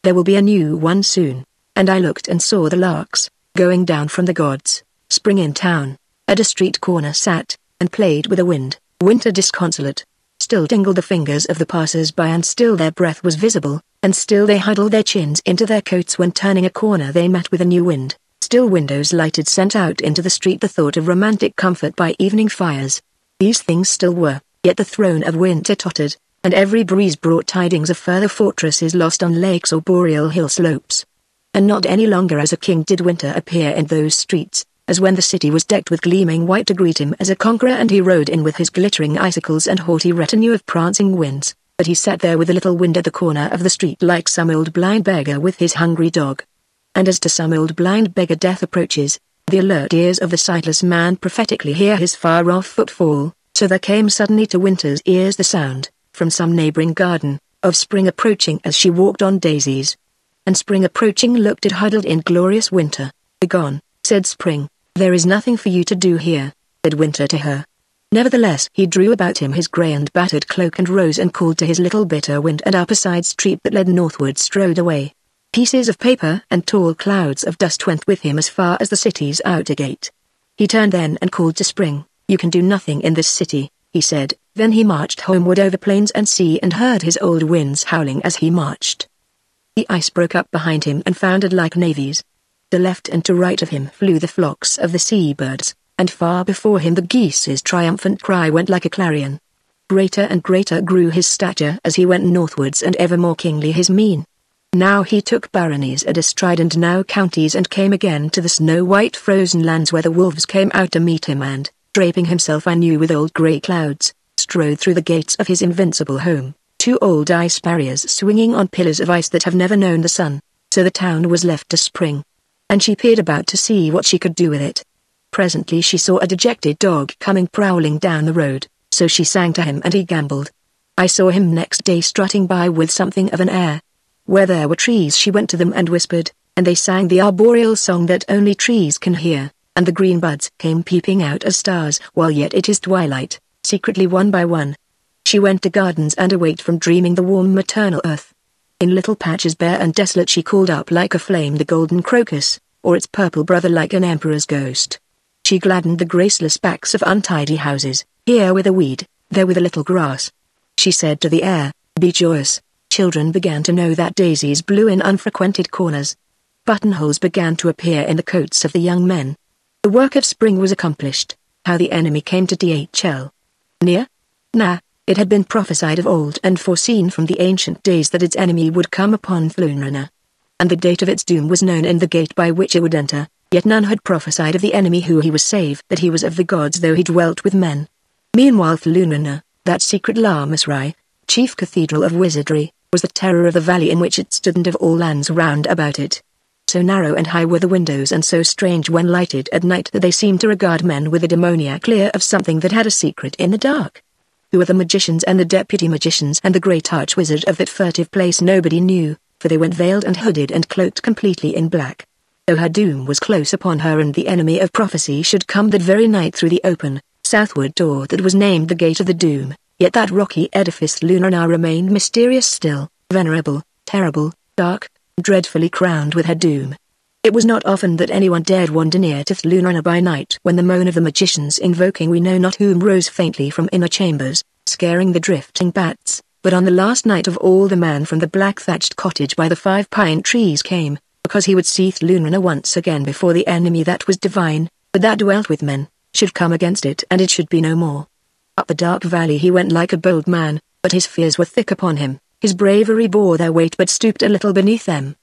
There will be a new one soon. And I looked and saw the larks, going down from the gods, spring in town, at a street corner sat, and played with the wind, winter disconsolate. Still tingled the fingers of the passers-by and still their breath was visible, and still they huddled their chins into their coats when turning a corner they met with a new wind. Still windows lighted sent out into the street the thought of romantic comfort by evening fires. These things still were, yet the throne of winter tottered, and every breeze brought tidings of further fortresses lost on lakes or boreal hill slopes. And not any longer as a king did winter appear in those streets, as when the city was decked with gleaming white to greet him as a conqueror and he rode in with his glittering icicles and haughty retinue of prancing winds, but he sat there with a little wind at the corner of the street like some old blind beggar with his hungry dog. And as to some old blind beggar death approaches, the alert ears of the sightless man prophetically hear his far-off footfall, so there came suddenly to Winter's ears the sound, from some neighboring garden, of spring approaching as she walked on daisies. And spring approaching looked at huddled in glorious winter. Begone, said spring, there is nothing for you to do here, said winter to her. Nevertheless he drew about him his grey and battered cloak and rose and called to his little bitter wind and up a side street that led northward strode away. Pieces of paper and tall clouds of dust went with him as far as the city's outer gate. He turned then and called to spring, you can do nothing in this city, he said, then he marched homeward over plains and sea and heard his old winds howling as he marched. The ice broke up behind him and founded like navies. To left and to right of him flew the flocks of the seabirds, and far before him the geese's triumphant cry went like a clarion. Greater and greater grew his stature as he went northwards and ever more kingly his mien. Now he took baronies at a stride and now counties and came again to the snow-white frozen lands where the wolves came out to meet him and, draping himself anew with old grey clouds, strode through the gates of his invincible home, two old ice barriers swinging on pillars of ice that have never known the sun, so the town was left to spring. And she peered about to see what she could do with it. Presently she saw a dejected dog coming prowling down the road, so she sang to him and he gambled. I saw him next day strutting by with something of an air. Where there were trees she went to them and whispered, and they sang the arboreal song that only trees can hear, and the green buds came peeping out as stars while yet it is twilight secretly one by one. She went to gardens and awaked from dreaming the warm maternal earth. In little patches bare and desolate she called up like a flame the golden crocus, or its purple brother like an emperor's ghost. She gladdened the graceless backs of untidy houses, here with a weed, there with a little grass. She said to the air, be joyous. Children began to know that daisies blew in unfrequented corners. Buttonholes began to appear in the coats of the young men. The work of spring was accomplished. How the enemy came to DHL. Near? Nah, it had been prophesied of old and foreseen from the ancient days that its enemy would come upon Thlunrana. And the date of its doom was known in the gate by which it would enter, yet none had prophesied of the enemy who he was save that he was of the gods though he dwelt with men. Meanwhile Thlunrana, that secret lamasery, chief cathedral of wizardry, was the terror of the valley in which it stood and of all lands round about it. So narrow and high were the windows and so strange when lighted at night that they seemed to regard men with a demoniac leer of something that had a secret in the dark. Who were the magicians and the deputy magicians and the great arch-wizard of that furtive place nobody knew, for they went veiled and hooded and cloaked completely in black. Though her doom was close upon her and the enemy of prophecy should come that very night through the open, southward door that was named the Gate of the Doom, yet that rocky edifice Thlunrana remained mysterious still, venerable, terrible, dark, dreadfully crowned with her doom. It was not often that anyone dared wander near to Thlunrana by night when the moan of the magicians invoking we know not whom rose faintly from inner chambers, scaring the drifting bats, but on the last night of all the man from the black thatched cottage by the five pine trees came, because he would see Thlunrana once again before the enemy that was divine, but that dwelt with men, should come against it and it should be no more. Up the dark valley he went like a bold man, but his fears were thick upon him, his bravery bore their weight but stooped a little beneath them.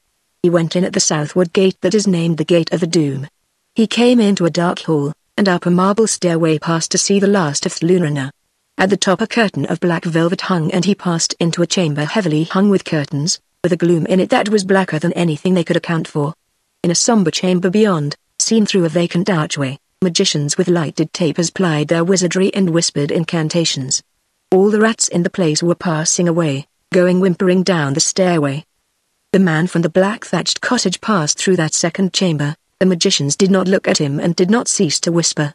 He went in at the southward gate that is named the Gate of the Doom. He came into a dark hall, and up a marble stairway past to see the last of Thlunrana. At the top a curtain of black velvet hung and he passed into a chamber heavily hung with curtains, with a gloom in it that was blacker than anything they could account for. In a somber chamber beyond, seen through a vacant archway, magicians with lighted tapers plied their wizardry and whispered incantations. All the rats in the place were passing away, going whimpering down the stairway. The man from the black thatched cottage passed through that second chamber, the magicians did not look at him and did not cease to whisper.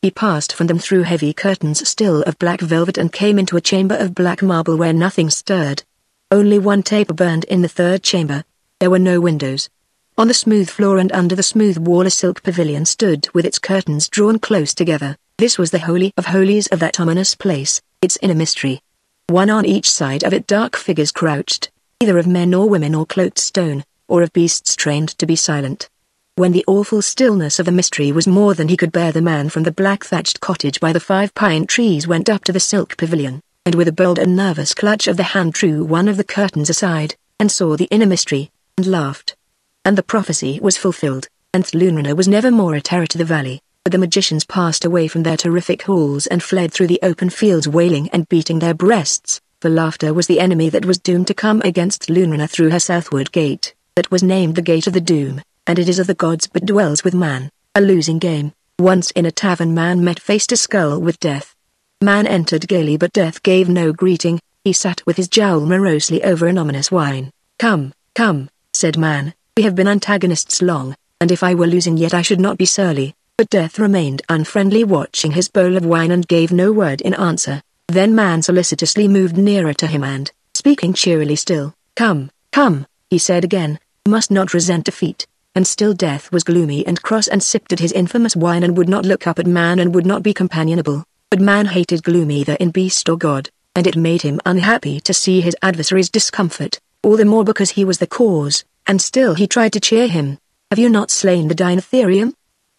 He passed from them through heavy curtains still of black velvet and came into a chamber of black marble where nothing stirred. Only one taper burned in the third chamber. There were no windows. On the smooth floor and under the smooth wall a silk pavilion stood with its curtains drawn close together, This was the holy of holies of that ominous place, its inner mystery. One on each side of it dark figures crouched, either of men or women or cloaked stone, or of beasts trained to be silent. When the awful stillness of the mystery was more than he could bear the man from the black thatched cottage by the five pine trees went up to the silk pavilion, and with a bold and nervous clutch of the hand drew one of the curtains aside, and saw the inner mystery, and laughed. And the prophecy was fulfilled, and Thlunrana was never more a terror to the valley. But the magicians passed away from their terrific halls and fled through the open fields wailing and beating their breasts, for laughter was the enemy that was doomed to come against Thlunrana through her southward gate, that was named the Gate of the Doom, and it is of the gods but dwells with man, a losing game. Once in a tavern man met face to skull with death. Man entered gaily but death gave no greeting, he sat with his jowl morosely over an ominous wine. Come, come, said man, we have been antagonists long, and if I were losing yet I should not be surly. But Death remained unfriendly watching his bowl of wine and gave no word in answer. Then man solicitously moved nearer to him and, speaking cheerily still, Come, come, he said again, must not resent defeat. And still Death was gloomy and cross and sipped at his infamous wine and would not look up at man and would not be companionable. But man hated gloom either in beast or god, and it made him unhappy to see his adversary's discomfort, all the more because he was the cause, and still he tried to cheer him. Have you not slain the Dinotherium?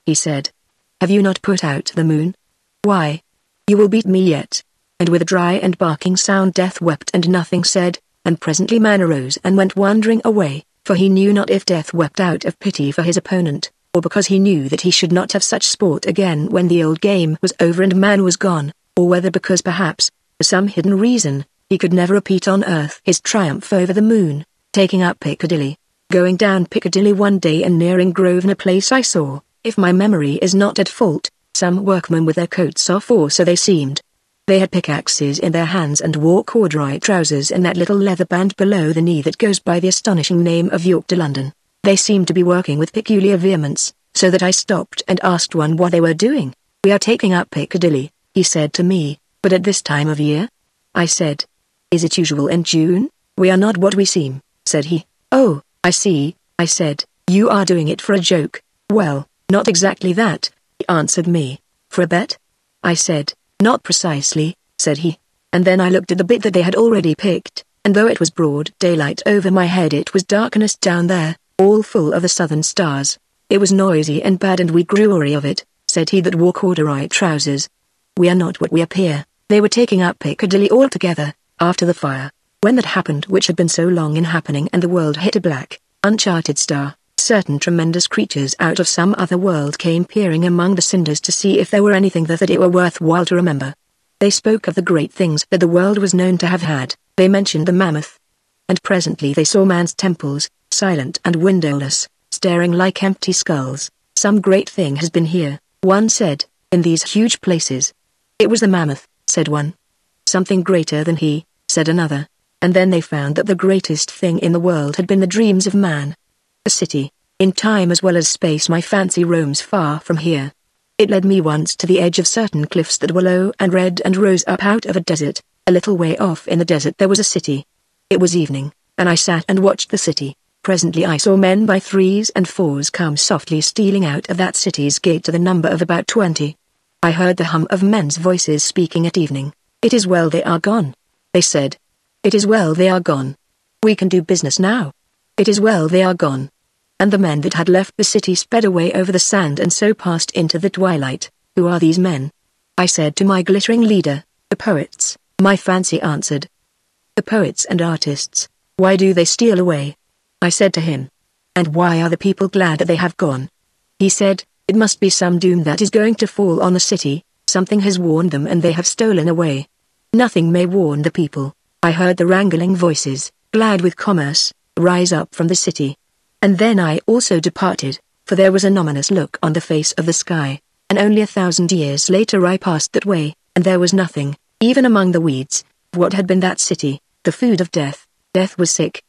he said. Have you not put out the moon? Why? You will beat me yet. And with a dry and barking sound Death wept and nothing said, and presently man arose and went wandering away, for he knew not if Death wept out of pity for his opponent, or because he knew that he should not have such sport again when the old game was over and man was gone, or whether because perhaps, for some hidden reason, he could never repeat on earth his triumph over the moon, taking up Piccadilly. Going down Piccadilly one day and nearing Grosvenor Place I saw, if my memory is not at fault, some workmen with their coats off or so they seemed. They had pickaxes in their hands and wore corduroy trousers and that little leather band below the knee that goes by the astonishing name of York to London. They seemed to be working with peculiar vehemence, so that I stopped and asked one what they were doing. We are taking up Piccadilly, he said to me, but at this time of year? I said. Is it usual in June? We are not what we seem, said he. Oh, I see, I said, you are doing it for a joke. Well, not exactly that, he answered me. For a bet? I said, not precisely, said he. And then I looked at the bit that they had already picked, and though it was broad daylight over my head it was darkness down there, all full of the southern stars. It was noisy and bad and we grew weary of it, said he that wore corduroy trousers. We are not what we appear. They were taking up Piccadilly altogether, after the fire, when that happened which had been so long in happening and the world hit a black, uncharted star. Certain tremendous creatures out of some other world came peering among the cinders to see if there were anything there that it were worthwhile to remember. They spoke of the great things that the world was known to have had, they mentioned the mammoth. And presently they saw man's temples, silent and windowless, staring like empty skulls. Some great thing has been here, one said, in these huge places. It was the mammoth, said one. Something greater than he, said another. And then they found that the greatest thing in the world had been the dreams of man. A city. In time as well as space my fancy roams far from here. It led me once to the edge of certain cliffs that were low and red and rose up out of a desert. A little way off in the desert there was a city. It was evening, and I sat and watched the city. Presently I saw men by threes and fours come softly stealing out of that city's gate to the number of about twenty. I heard the hum of men's voices speaking at evening. It is well they are gone. They said. It is well they are gone. We can do business now. It is well they are gone. And the men that had left the city sped away over the sand and so passed into the twilight. Who are these men? I said to my glittering leader, the poets, my fancy answered. The poets and artists, why do they steal away? I said to him. And why are the people glad that they have gone? He said, it must be some doom that is going to fall on the city, something has warned them and they have stolen away. Nothing may warn the people. I heard the wrangling voices, glad with commerce, rise up from the city. And then I also departed, for there was an ominous look on the face of the sky, and only a thousand years later I passed that way, and there was nothing, even among the weeds, what had been that city, the food of death, death was sick.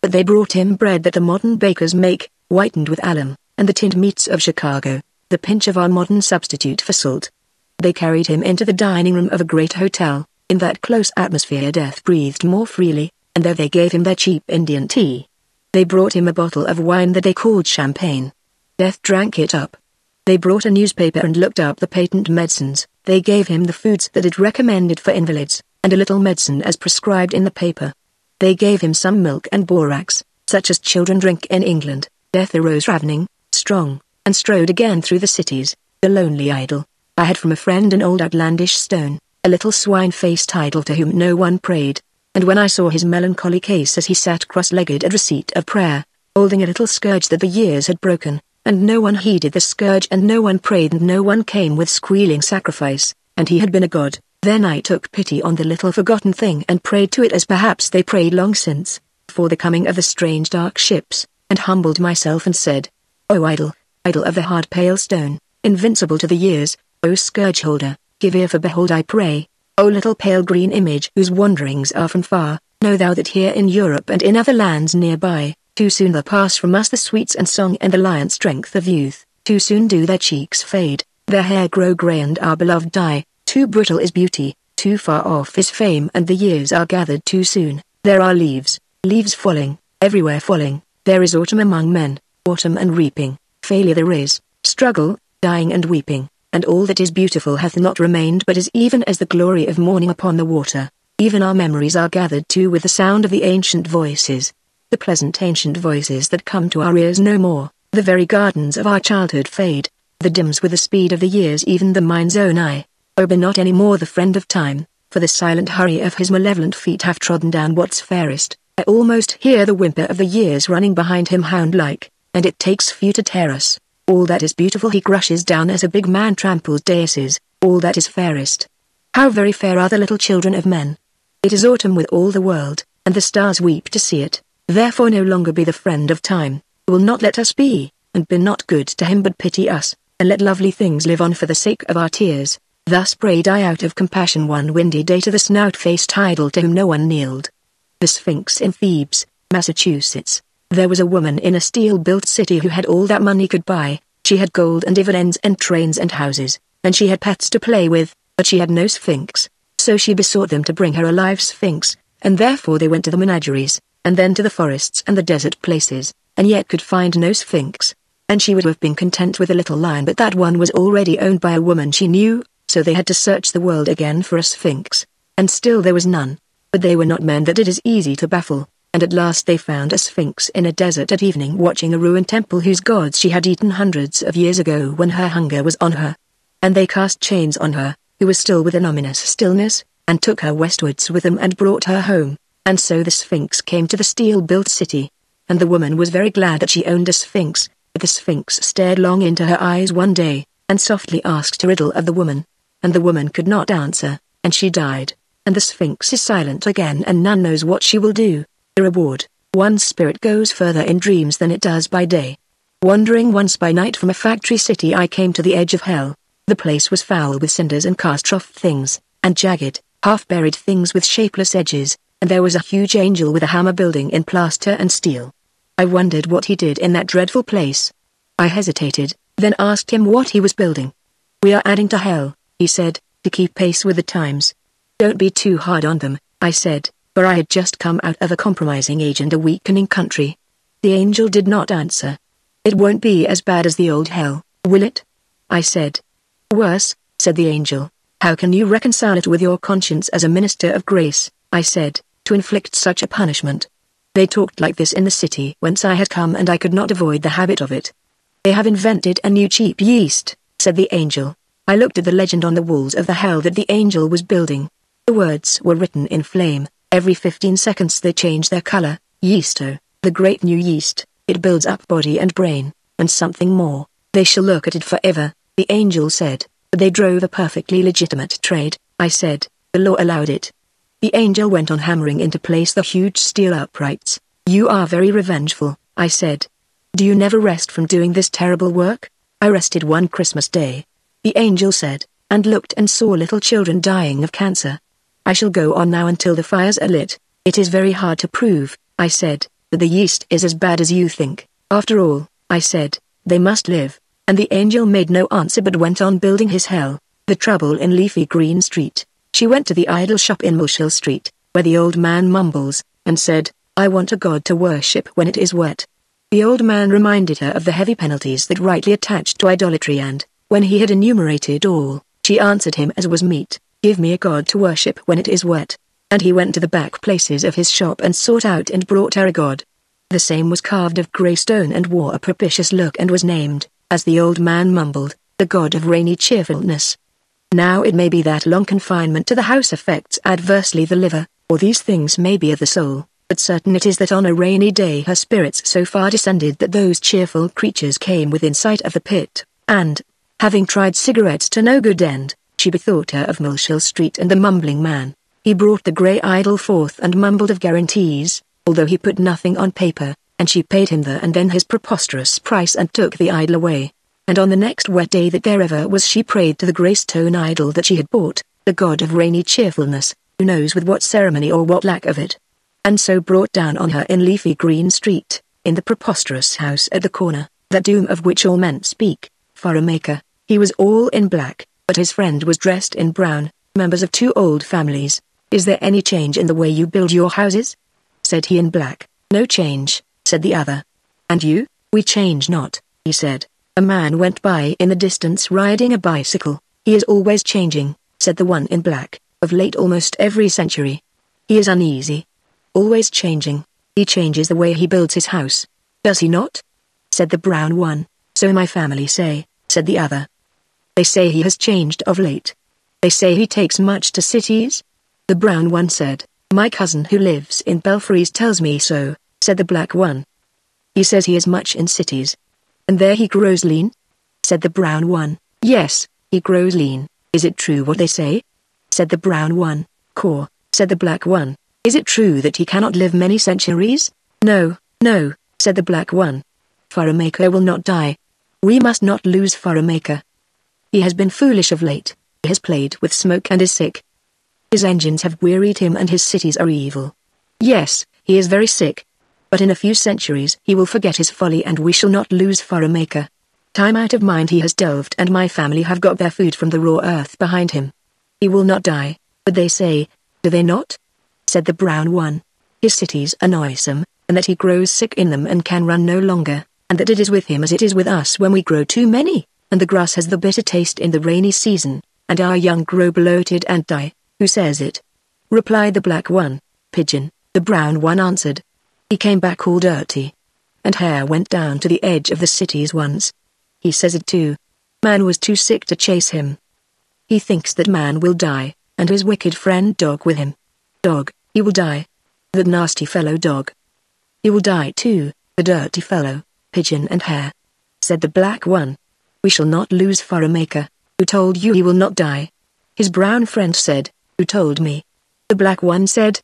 But they brought him bread that the modern bakers make, whitened with alum, and the tinned meats of Chicago, the pinch of our modern substitute for salt. They carried him into the dining room of a great hotel, in that close atmosphere death breathed more freely, and there they gave him their cheap Indian tea. They brought him a bottle of wine that they called champagne. Death drank it up. They brought a newspaper and looked up the patent medicines. They gave him the foods that it recommended for invalids, and a little medicine as prescribed in the paper. They gave him some milk and borax, such as children drink in England. Death arose ravening, strong, and strode again through the cities, the lonely idol. I had from a friend an old outlandish stone, a little swine-faced idol to whom no one prayed, and when I saw his melancholy case as he sat cross-legged at receipt of prayer, holding a little scourge that the years had broken, and no one heeded the scourge and no one prayed and no one came with squealing sacrifice, and he had been a god, then I took pity on the little forgotten thing and prayed to it as perhaps they prayed long since, for the coming of the strange dark ships, and humbled myself and said, O idol, idol of the hard pale stone, invincible to the years, O scourge holder, give ear for behold I pray, O little pale green image whose wanderings are from far, know thou that here in Europe and in other lands nearby, too soon there pass from us the sweets and song and the lion strength of youth, too soon do their cheeks fade, their hair grow grey and our beloved die, too brittle is beauty, too far off is fame and the years are gathered too soon, there are leaves, leaves falling, everywhere falling, there is autumn among men, autumn and reaping, failure there is, struggle, dying and weeping, and all that is beautiful hath not remained but is even as the glory of morning upon the water, even our memories are gathered too with the sound of the ancient voices, the pleasant ancient voices that come to our ears no more, the very gardens of our childhood fade, the dims with the speed of the years even the mind's own eye, oh be not any more the friend of time, for the silent hurry of his malevolent feet have trodden down what's fairest, I almost hear the whimper of the years running behind him hound-like, and it takes few to tear us, all that is beautiful he crushes down as a big man tramples deises, all that is fairest. How very fair are the little children of men. It is autumn with all the world, and the stars weep to see it. Therefore no longer be the friend of time, will not let us be, and be not good to him but pity us, and let lovely things live on for the sake of our tears. Thus prayed I out of compassion one windy day to the snout-faced idol to whom no one kneeled. The Sphinx in Thebes, Massachusetts. There was a woman in a steel-built city who had all that money could buy, she had gold and dividends and trains and houses, and she had pets to play with, but she had no Sphinx, so she besought them to bring her a live Sphinx, and therefore they went to the menageries, and then to the forests and the desert places, and yet could find no sphinx. And she would have been content with a little lion but that one was already owned by a woman she knew, so they had to search the world again for a sphinx. And still there was none. But they were not men that it is easy to baffle, and at last they found a sphinx in a desert at evening watching a ruined temple whose gods she had eaten hundreds of years ago when her hunger was on her. And they cast chains on her, who was still with an ominous stillness, and took her westwards with them and brought her home. And so the Sphinx came to the steel-built city. And the woman was very glad that she owned a Sphinx. But the Sphinx stared long into her eyes one day, and softly asked a riddle of the woman. And the woman could not answer, and she died. And the Sphinx is silent again and none knows what she will do. The reward, one's spirit goes further in dreams than it does by day. Wandering once by night from a factory city I came to the edge of hell. The place was foul with cinders and cast-off things, and jagged, half-buried things with shapeless edges, and there was a huge angel with a hammer building in plaster and steel. I wondered what he did in that dreadful place. I hesitated, then asked him what he was building. We are adding to hell, he said, to keep pace with the times. Don't be too hard on them, I said, for I had just come out of a compromising age and a weakening country. The angel did not answer. It won't be as bad as the old hell, will it? I said. Worse, said the angel. How can you reconcile it with your conscience as a minister of grace? I said to inflict such a punishment. They talked like this in the city whence I had come and I could not avoid the habit of it. They have invented a new cheap yeast, said the angel. I looked at the legend on the walls of the hell that the angel was building. The words were written in flame, every 15 seconds they change their color, yeasto, oh, the great new yeast, it builds up body and brain, and something more, they shall look at it forever, the angel said, but they drove a perfectly legitimate trade, I said, the law allowed it, the angel went on hammering into place the huge steel uprights. You are very revengeful, I said. Do you never rest from doing this terrible work? I rested one Christmas day. The angel said, and looked and saw little children dying of cancer. I shall go on now until the fires are lit. It is very hard to prove, I said, that the yeast is as bad as you think. After all, I said, they must live. And the angel made no answer but went on building his hell. The trouble in Leafy Green Street. She went to the idol shop in Mushill Street, where the old man mumbles, and said, I want a god to worship when it is wet. The old man reminded her of the heavy penalties that rightly attached to idolatry and, when he had enumerated all, she answered him as was meet, Give me a god to worship when it is wet. And he went to the back places of his shop and sought out and brought her a god. The same was carved of grey stone and wore a propitious look and was named, as the old man mumbled, the god of rainy cheerfulness. Now it may be that long confinement to the house affects adversely the liver, or these things may be of the soul but certain it is that on a rainy day her spirits so far descended that those cheerful creatures came within sight of the pit, and, having tried cigarettes to no good end, she bethought her of Mulshill Street and the mumbling man. He brought the grey idol forth and mumbled of guarantees, although he put nothing on paper, and she paid him there and then his preposterous price and took the idol away. And on the next wet day that there ever was she prayed to the grey stone idol that she had bought, the god of rainy cheerfulness, who knows with what ceremony or what lack of it, and so brought down on her in Leafy Green Street, in the preposterous house at the corner, that doom of which all men speak, for a maker, He was all in black, but his friend was dressed in brown, members of two old families. Is there any change in the way you build your houses? Said he in black. No change, said the other. And you? We change not, he said. A man went by in the distance riding a bicycle. He is always changing, said the one in black, of late almost every century. He is uneasy, always changing. He changes the way he builds his house. Does he not? Said the brown one. So my family say, said the other. They say he has changed of late. They say he takes much to cities. The brown one said, my cousin who lives in Belfries tells me so, said the black one. He says he is much in cities. And there he grows lean? Said the brown one. Yes, he grows lean. Is it true what they say? Said the brown one. Core, said the black one. Is it true that he cannot live many centuries? No, no, said the black one. Furrow will not die. We must not lose Furrow He has been foolish of late, he has played with smoke and is sick. His engines have wearied him and his cities are evil. Yes, he is very sick. But in a few centuries he will forget his folly and we shall not lose Furrow Maker. Time out of mind he has delved and my family have got their food from the raw earth behind him. He will not die, but they say, do they not? said the brown one. His cities are noisome, and that he grows sick in them and can run no longer, and that it is with him as it is with us when we grow too many, and the grass has the bitter taste in the rainy season, and our young grow bloated and die. Who says it? Replied the black one. Pigeon, the brown one answered. He came back all dirty. And hare went down to the edge of the cities once. He says it too. Man was too sick to chase him. He thinks that man will die, and his wicked friend dog with him. Dog, he will die. That nasty fellow dog. He will die too, the dirty fellow, pigeon and hare. Said the black one. We shall not lose Furrow Who told you he will not die? His brown friend said, Who told me? The black one said,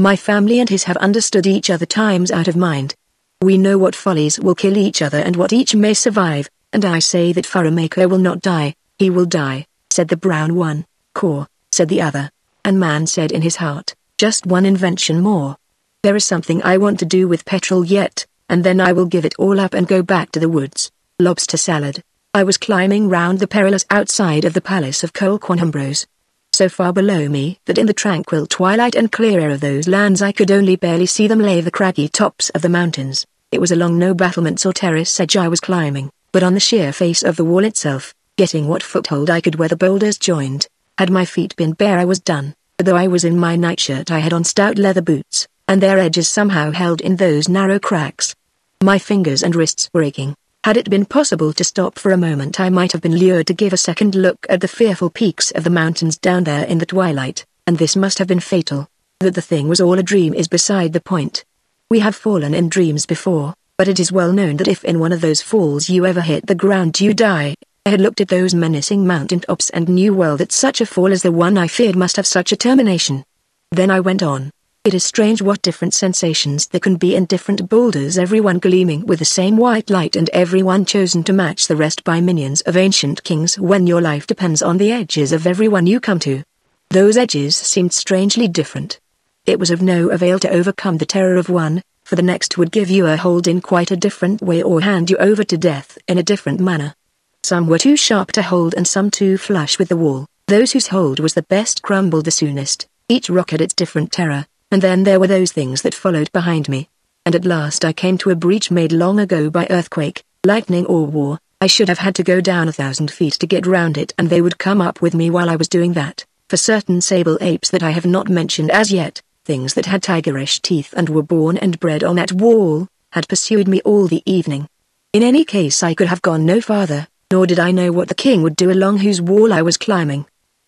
My family and his have understood each other times out of mind. We know what follies will kill each other and what each may survive, and I say that Furrow will not die, he will die, said the brown one. Core, said the other. And man said in his heart, just one invention more. There is something I want to do with petrol yet, and then I will give it all up and go back to the woods. Lobster salad. I was climbing round the perilous outside of the palace of Colquhoun So far below me that in the tranquil twilight and clear air of those lands I could only barely see them lay the craggy tops of the mountains. It was along no battlements or terrace edge I was climbing, but on the sheer face of the wall itself, getting what foothold I could where the boulders joined. Had my feet been bare I was done. Though I was in my nightshirt I had on stout leather boots, and their edges somehow held in those narrow cracks. My fingers and wrists were aching. Had it been possible to stop for a moment I might have been lured to give a second look at the fearful peaks of the mountains down there in the twilight, and this must have been fatal. That the thing was all a dream is beside the point. We have fallen in dreams before, but it is well known that if in one of those falls you ever hit the ground you die. I had looked at those menacing mountain tops and knew well that such a fall as the one I feared must have such a termination. Then I went on. It is strange what different sensations there can be in different boulders everyone gleaming with the same white light and everyone chosen to match the rest by minions of ancient kings when your life depends on the edges of everyone you come to. Those edges seemed strangely different. It was of no avail to overcome the terror of one, for the next would give you a hold in quite a different way or hand you over to death in a different manner. Some were too sharp to hold and some too flush with the wall. Those whose hold was the best crumbled the soonest. Each rock had its different terror, and then there were those things that followed behind me. and at last I came to a breach made long ago by earthquake, lightning or war. I should have had to go down a thousand feet to get round it and they would come up with me while I was doing that, for certain sable apes that I have not mentioned as yet, things that had tigerish teeth and were born and bred on that wall, had pursued me all the evening. In any case I could have gone no farther, nor did I know what the king would do along whose wall I was climbing.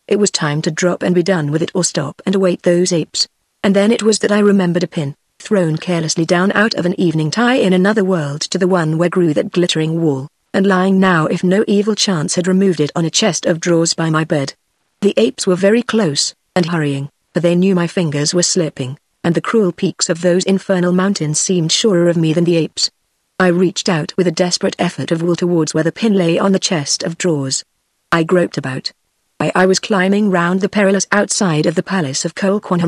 It was time to drop and be done with it or stop and await those apes. And then it was that I remembered a pin, thrown carelessly down out of an evening tie in another world to the one where grew that glittering wall, and lying now if no evil chance had removed it on a chest of drawers by my bed. The apes were very close, and hurrying, for they knew my fingers were slipping, and the cruel peaks of those infernal mountains seemed surer of me than the apes. I reached out with a desperate effort of will towards where the pin lay on the chest of drawers. I groped about. I, I was climbing round the perilous outside of the palace of Colquhoun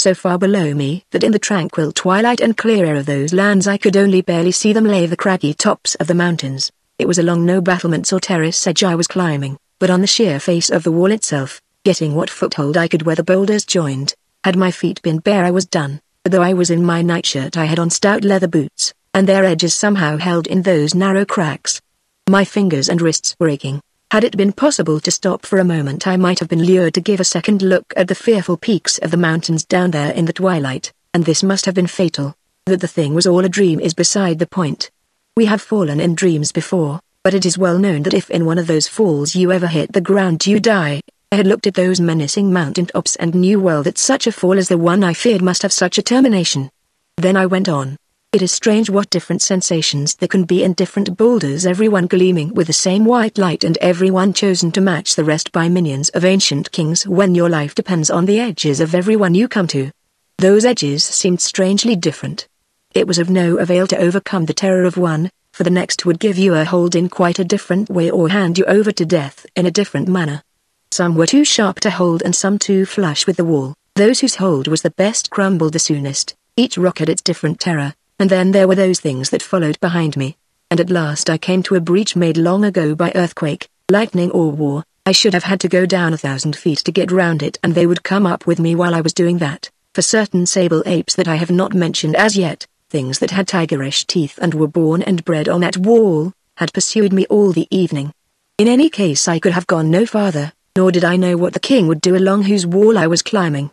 So far below me that in the tranquil twilight and clear air of those lands I could only barely see them lay the craggy tops of the mountains. It was along no battlements or terrace edge I was climbing, but on the sheer face of the wall itself, getting what foothold I could where the boulders joined. Had my feet been bare I was done, but though I was in my nightshirt I had on stout leather boots, and their edges somehow held in those narrow cracks. My fingers and wrists were aching. Had it been possible to stop for a moment I might have been lured to give a second look at the fearful peaks of the mountains down there in the twilight, and this must have been fatal. That the thing was all a dream is beside the point. We have fallen in dreams before, but it is well known that if in one of those falls you ever hit the ground you die. I had looked at those menacing mountain tops and knew well that such a fall as the one I feared must have such a termination. Then I went on, it is strange what different sensations there can be in different boulders everyone gleaming with the same white light and everyone chosen to match the rest by minions of ancient kings when your life depends on the edges of everyone you come to. Those edges seemed strangely different. It was of no avail to overcome the terror of one, for the next would give you a hold in quite a different way or hand you over to death in a different manner. Some were too sharp to hold and some too flush with the wall, those whose hold was the best crumbled the soonest, each rock had its different terror and then there were those things that followed behind me. And at last I came to a breach made long ago by earthquake, lightning or war. I should have had to go down a thousand feet to get round it and they would come up with me while I was doing that, for certain sable apes that I have not mentioned as yet, things that had tigerish teeth and were born and bred on that wall, had pursued me all the evening. In any case I could have gone no farther, nor did I know what the king would do along whose wall I was climbing.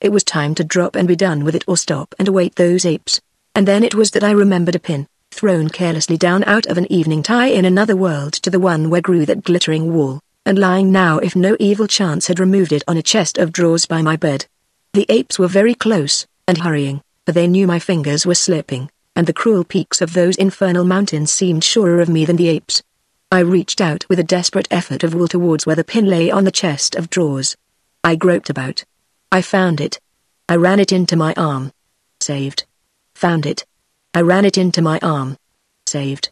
It was time to drop and be done with it or stop and await those apes. And then it was that I remembered a pin, thrown carelessly down out of an evening tie in another world to the one where grew that glittering wall, and lying now if no evil chance had removed it on a chest of drawers by my bed. The apes were very close, and hurrying, for they knew my fingers were slipping, and the cruel peaks of those infernal mountains seemed surer of me than the apes. I reached out with a desperate effort of will towards where the pin lay on the chest of drawers. I groped about. I found it. I ran it into my arm. Saved. Found it. I ran it into my arm. Saved.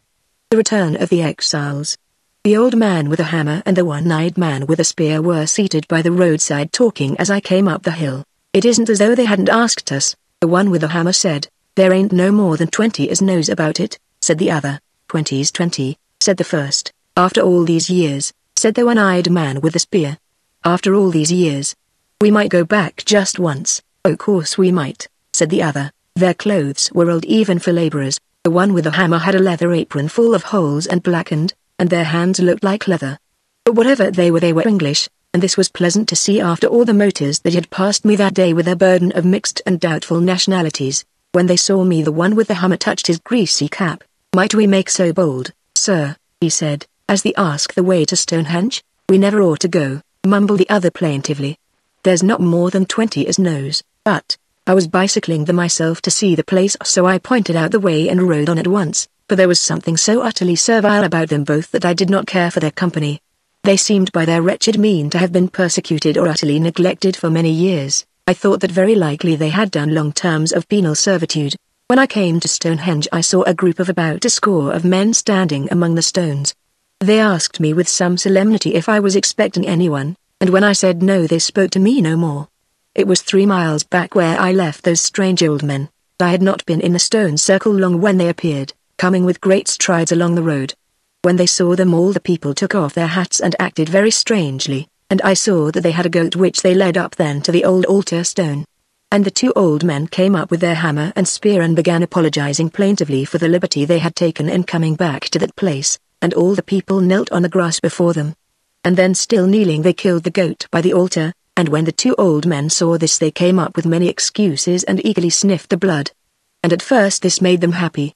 The return of the exiles. The old man with a hammer and the one-eyed man with a spear were seated by the roadside talking as I came up the hill. It isn't as though they hadn't asked us, the one with the hammer said. There ain't no more than twenty as knows about it, said the other. Twenty's twenty, said the first. After all these years, said the one-eyed man with the spear. After all these years. We might go back just once, oh course we might, said the other. Their clothes were old even for laborers, the one with the hammer had a leather apron full of holes and blackened, and their hands looked like leather. But whatever they were they were English, and this was pleasant to see after all the motors that had passed me that day with their burden of mixed and doubtful nationalities. When they saw me the one with the hammer touched his greasy cap. Might we make so bold, sir, he said, as they asked the way to Stonehenge? We never ought to go, mumbled the other plaintively. There's not more than twenty as knows, but, I was bicycling the myself to see the place so I pointed out the way and rode on at once, but there was something so utterly servile about them both that I did not care for their company. They seemed by their wretched mean to have been persecuted or utterly neglected for many years. I thought that very likely they had done long terms of penal servitude. When I came to Stonehenge I saw a group of about a score of men standing among the stones. They asked me with some solemnity if I was expecting anyone, and when I said no they spoke to me no more. It was three miles back where I left those strange old men. I had not been in the stone circle long when they appeared, coming with great strides along the road. When they saw them all the people took off their hats and acted very strangely, and I saw that they had a goat which they led up then to the old altar stone. and the two old men came up with their hammer and spear and began apologizing plaintively for the liberty they had taken in coming back to that place, and all the people knelt on the grass before them. And then still kneeling they killed the goat by the altar, and when the two old men saw this they came up with many excuses and eagerly sniffed the blood. And at first this made them happy.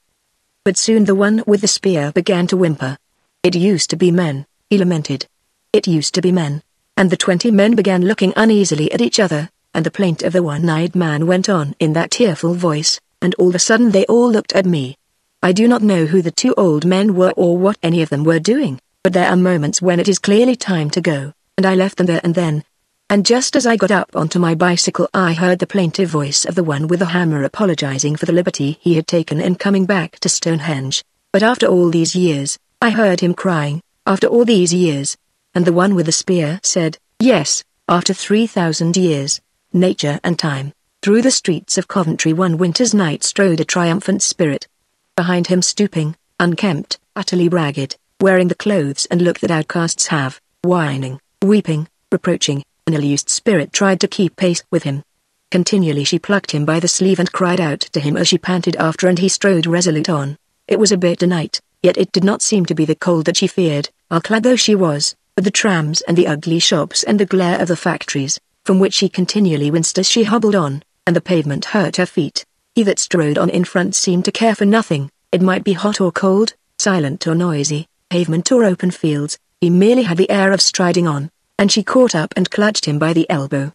But soon the one with the spear began to whimper. It used to be men, he lamented. It used to be men. And the twenty men began looking uneasily at each other, and the plaint of the one-eyed man went on in that tearful voice, and all of a sudden they all looked at me. I do not know who the two old men were or what any of them were doing, but there are moments when it is clearly time to go, and I left them there and then. And just as I got up onto my bicycle I heard the plaintive voice of the one with the hammer apologizing for the liberty he had taken in coming back to Stonehenge. But after all these years, I heard him crying, after all these years. And the one with the spear said, yes, after 3,000 years, nature and time. Through the streets of Coventry one winter's night strode a triumphant spirit. Behind him stooping, unkempt, utterly ragged, wearing the clothes and look that outcasts have, whining, weeping, reproaching, an ill-used spirit tried to keep pace with him. Continually she plucked him by the sleeve and cried out to him as she panted after and he strode resolute on. It was a bitter night, yet it did not seem to be the cold that she feared, all-clad though she was, but the trams and the ugly shops and the glare of the factories, from which she continually winced as she hobbled on, and the pavement hurt her feet. He that strode on in front seemed to care for nothing, it might be hot or cold, silent or noisy, pavement or open fields, he merely had the air of striding on, and she caught up and clutched him by the elbow.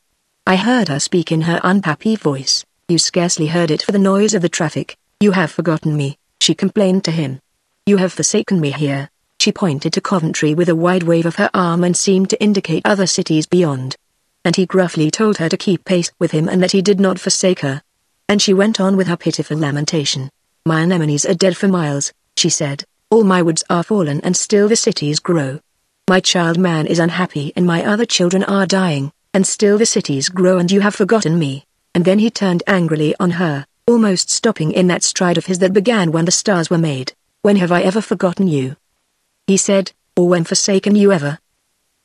I heard her speak in her unhappy voice, you scarcely heard it for the noise of the traffic, you have forgotten me, she complained to him. You have forsaken me here. She pointed to Coventry with a wide wave of her arm and seemed to indicate other cities beyond and he gruffly told her to keep pace with him and that he did not forsake her. And she went on with her pitiful lamentation. My anemones are dead for miles, she said, all my woods are fallen and still the cities grow. My child man is unhappy and my other children are dying, and still the cities grow and you have forgotten me. And then he turned angrily on her, almost stopping in that stride of his that began when the stars were made. When have I ever forgotten you? He said, or when forsaken you ever?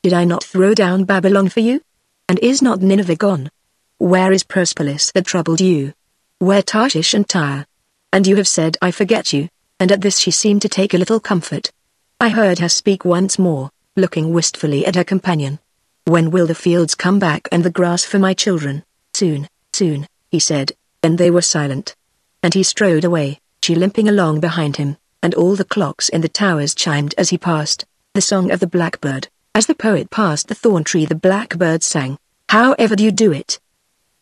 Did I not throw down Babylon for you? And is not Nineveh gone? Where is Persepolis that troubled you? Where Tarshish and Tyre? And you have said I forget you, and at this she seemed to take a little comfort. I heard her speak once more, looking wistfully at her companion. When will the fields come back and the grass for my children? Soon, soon, he said, and they were silent. And he strode away, she limping along behind him, and all the clocks in the towers chimed as he passed, the song of the blackbird. As the poet passed the thorn tree the blackbird sang, How ever do you do it?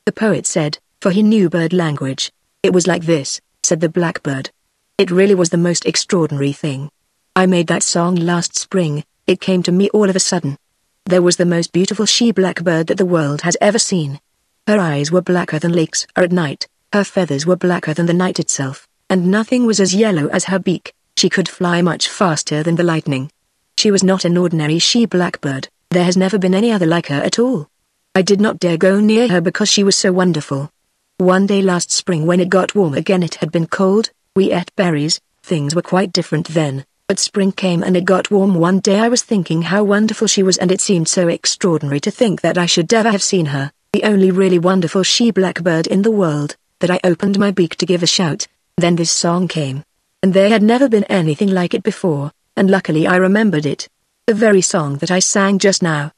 The poet said, for he knew bird language. It was like this, said the blackbird. It really was the most extraordinary thing. I made that song last spring, it came to me all of a sudden. There was the most beautiful she-blackbird that the world has ever seen. Her eyes were blacker than lakes are at night, her feathers were blacker than the night itself, and nothing was as yellow as her beak, she could fly much faster than the lightning. She was not an ordinary she-blackbird, there has never been any other like her at all. I did not dare go near her because she was so wonderful. One day last spring when it got warm again it had been cold, we ate berries, things were quite different then, but spring came and it got warm one day I was thinking how wonderful she was and it seemed so extraordinary to think that I should ever have seen her, the only really wonderful she-blackbird in the world, that I opened my beak to give a shout, then this song came. And there had never been anything like it before and luckily I remembered it. The very song that I sang just now.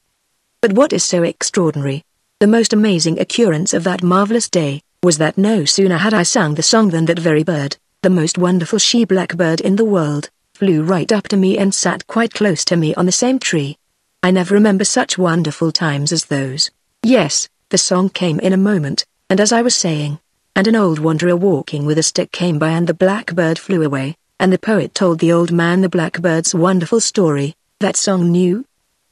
But what is so extraordinary, the most amazing occurrence of that marvelous day, was that no sooner had I sung the song than that very bird, the most wonderful she-blackbird in the world, flew right up to me and sat quite close to me on the same tree. I never remember such wonderful times as those. Yes, the song came in a moment, and as I was saying, and an old wanderer walking with a stick came by and the blackbird flew away, and the poet told the old man the blackbird's wonderful story. That song new?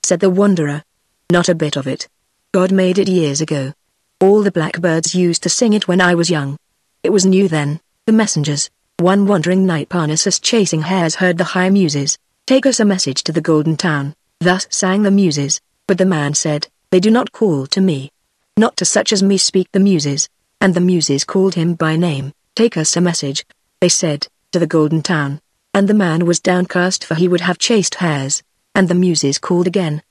Said the wanderer. Not a bit of it. God made it years ago. All the blackbirds used to sing it when I was young. It was new then, the messengers. One wandering night Parnassus chasing hares heard the high muses. Take us a message to the golden town. Thus sang the muses. But the man said, They do not call to me. Not to such as me speak the muses. And the muses called him by name. Take us a message. They said, to the golden town. And the man was downcast for he would have chased hares. And the muses called again.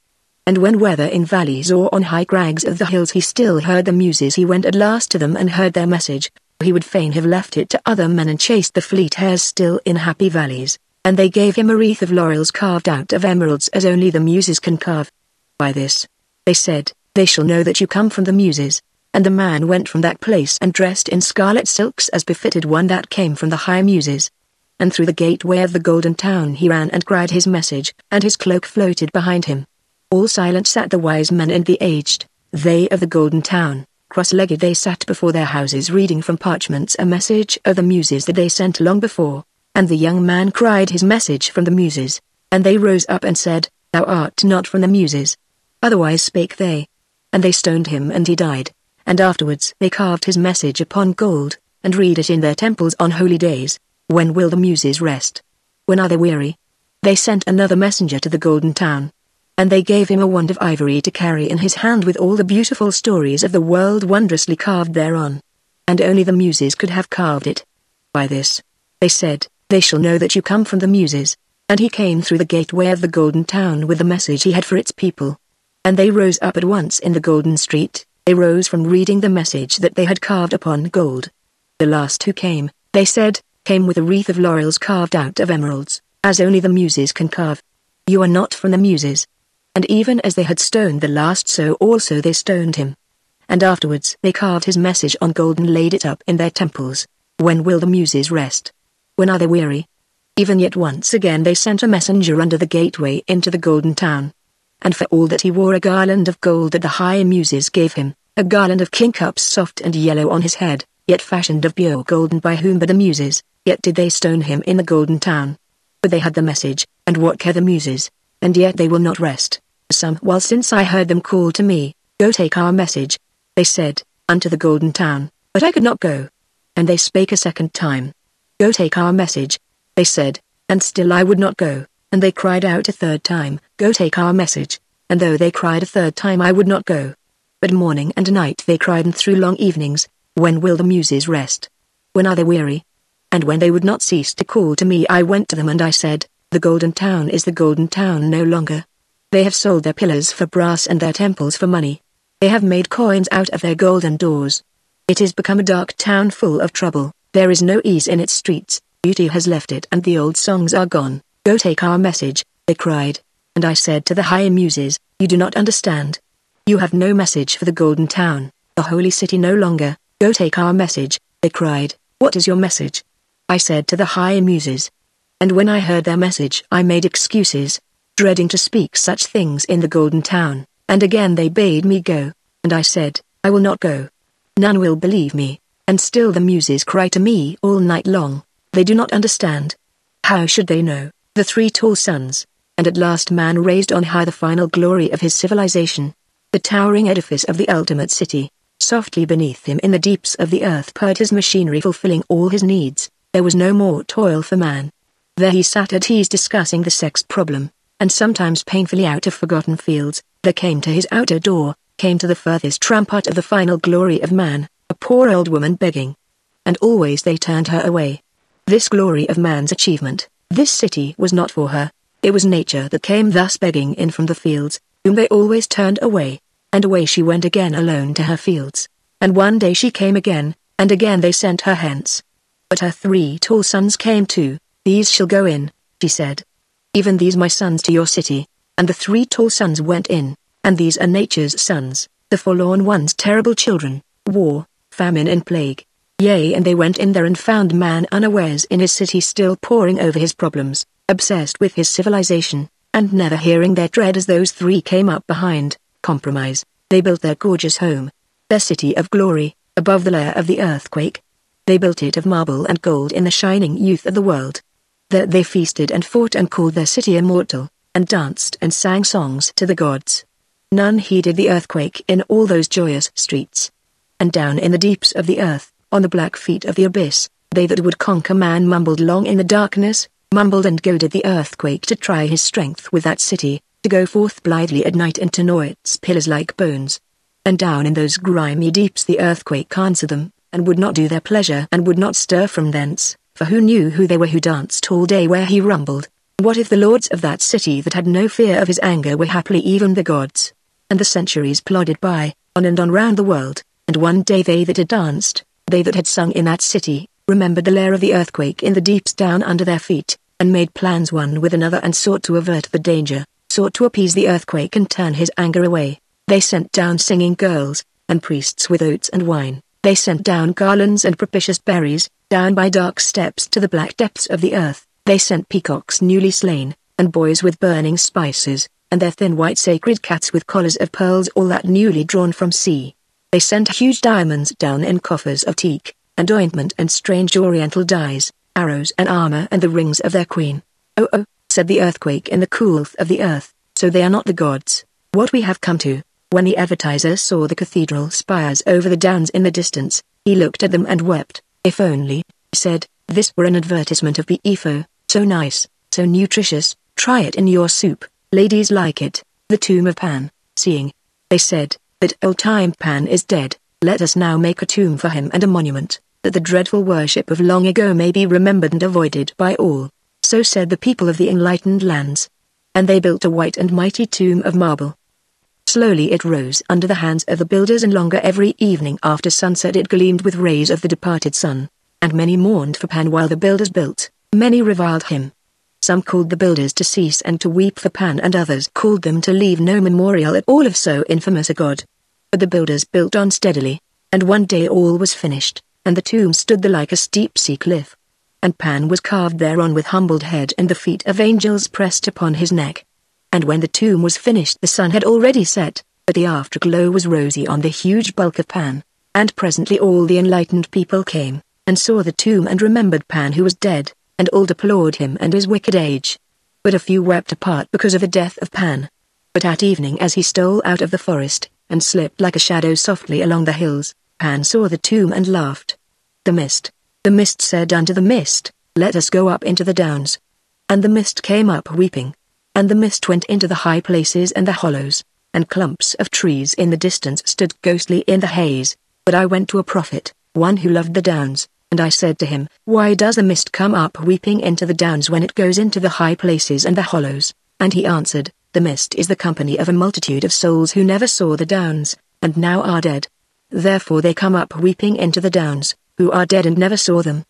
and when whether in valleys or on high crags of the hills he still heard the muses he went at last to them and heard their message, he would fain have left it to other men and chased the fleet hares still in happy valleys, and they gave him a wreath of laurels carved out of emeralds as only the muses can carve. By this, they said, they shall know that you come from the muses. And the man went from that place and dressed in scarlet silks as befitted one that came from the high muses. And through the gateway of the golden town he ran and cried his message, and his cloak floated behind him. All silent sat the wise men and the aged, they of the golden town, cross-legged they sat before their houses reading from parchments a message of the muses that they sent long before. And the young man cried his message from the muses, and they rose up and said, Thou art not from the muses. Otherwise spake they. And they stoned him and he died. And afterwards they carved his message upon gold, and read it in their temples on holy days. When will the muses rest? When are they weary? They sent another messenger to the golden town, and they gave him a wand of ivory to carry in his hand with all the beautiful stories of the world wondrously carved thereon. And only the muses could have carved it. By this, they said, they shall know that you come from the muses. And he came through the gateway of the golden town with the message he had for its people. And they rose up at once in the golden street, they rose from reading the message that they had carved upon gold. The last who came, they said, came with a wreath of laurels carved out of emeralds, as only the muses can carve. You are not from the muses, and even as they had stoned the last so also they stoned him. And afterwards they carved his message on gold and laid it up in their temples. When will the muses rest? When are they weary? Even yet once again they sent a messenger under the gateway into the golden town. And for all that he wore a garland of gold that the high muses gave him, a garland of kingcups soft and yellow on his head, yet fashioned of pure gold and by whom but the muses, yet did they stone him in the golden town. But they had the message, and what care the muses? And yet they will not rest. Some while since I heard them call to me, Go take our message, they said, unto the golden town, but I could not go. And they spake a second time, Go take our message, they said, and still I would not go, and they cried out a third time, Go take our message, and though they cried a third time I would not go. But morning and night they cried and through long evenings, When will the muses rest? When are they weary? And when they would not cease to call to me I went to them and I said, the golden town is the golden town no longer. They have sold their pillars for brass and their temples for money. They have made coins out of their golden doors. It has become a dark town full of trouble, there is no ease in its streets, beauty has left it and the old songs are gone. Go take our message, they cried. And I said to the higher muses, you do not understand. You have no message for the golden town, the holy city no longer, go take our message, they cried. What is your message? I said to the higher muses, and when I heard their message I made excuses, dreading to speak such things in the Golden Town, and again they bade me go, and I said, I will not go. None will believe me, and still the muses cry to me all night long, they do not understand. How should they know, the three tall sons, and at last man raised on high the final glory of his civilization, the towering edifice of the ultimate city, softly beneath him in the deeps of the earth purred his machinery fulfilling all his needs, there was no more toil for man. There he sat at ease discussing the sex problem, and sometimes painfully out of forgotten fields, there came to his outer door, came to the furthest rampart of the final glory of man, a poor old woman begging. And always they turned her away. This glory of man's achievement, this city was not for her, it was nature that came thus begging in from the fields, whom they always turned away, and away she went again alone to her fields. And one day she came again, and again they sent her hence. But her three tall sons came too, these shall go in, she said. Even these my sons to your city. And the three tall sons went in, and these are nature's sons, the forlorn ones terrible children, war, famine and plague. Yea and they went in there and found man unawares in his city still poring over his problems, obsessed with his civilization, and never hearing their tread as those three came up behind, compromise, they built their gorgeous home, their city of glory, above the lair of the earthquake. They built it of marble and gold in the shining youth of the world. There they feasted and fought and called their city immortal, and danced and sang songs to the gods. None heeded the earthquake in all those joyous streets. And down in the deeps of the earth, on the black feet of the abyss, they that would conquer man mumbled long in the darkness, mumbled and goaded the earthquake to try his strength with that city, to go forth blithely at night and to gnaw its pillars like bones. And down in those grimy deeps the earthquake answered them, and would not do their pleasure and would not stir from thence for who knew who they were who danced all day where he rumbled, What if the lords of that city that had no fear of his anger were happily even the gods? And the centuries plodded by, on and on round the world, and one day they that had danced, they that had sung in that city, remembered the lair of the earthquake in the deeps down under their feet, and made plans one with another and sought to avert the danger, sought to appease the earthquake and turn his anger away. They sent down singing girls, and priests with oats and wine. They sent down garlands and propitious berries, down by dark steps to the black depths of the earth. They sent peacocks newly slain, and boys with burning spices, and their thin white sacred cats with collars of pearls all that newly drawn from sea. They sent huge diamonds down in coffers of teak, and ointment and strange oriental dyes, arrows and armor and the rings of their queen. Oh oh, said the earthquake in the coolth of the earth, so they are not the gods. What we have come to. When the advertiser saw the cathedral spires over the downs in the distance, he looked at them and wept. If only, he said, this were an advertisement of beefo, so nice, so nutritious, try it in your soup, ladies like it, the tomb of Pan, seeing. They said, that old-time Pan is dead, let us now make a tomb for him and a monument, that the dreadful worship of long ago may be remembered and avoided by all. So said the people of the enlightened lands. And they built a white and mighty tomb of marble. Slowly it rose under the hands of the builders and longer every evening after sunset it gleamed with rays of the departed sun. And many mourned for Pan while the builders built, many reviled him. Some called the builders to cease and to weep for Pan and others called them to leave no memorial at all of so infamous a god. But the builders built on steadily, and one day all was finished, and the tomb stood there like a steep sea cliff and Pan was carved thereon with humbled head and the feet of angels pressed upon his neck. And when the tomb was finished the sun had already set, but the afterglow was rosy on the huge bulk of Pan, and presently all the enlightened people came, and saw the tomb and remembered Pan who was dead, and all deplored him and his wicked age. But a few wept apart because of the death of Pan. But at evening as he stole out of the forest, and slipped like a shadow softly along the hills, Pan saw the tomb and laughed. The mist, the mist said unto the mist, Let us go up into the downs. And the mist came up weeping. And the mist went into the high places and the hollows, and clumps of trees in the distance stood ghostly in the haze. But I went to a prophet, one who loved the downs, and I said to him, Why does the mist come up weeping into the downs when it goes into the high places and the hollows? And he answered, The mist is the company of a multitude of souls who never saw the downs, and now are dead. Therefore they come up weeping into the downs, who are dead and never saw them.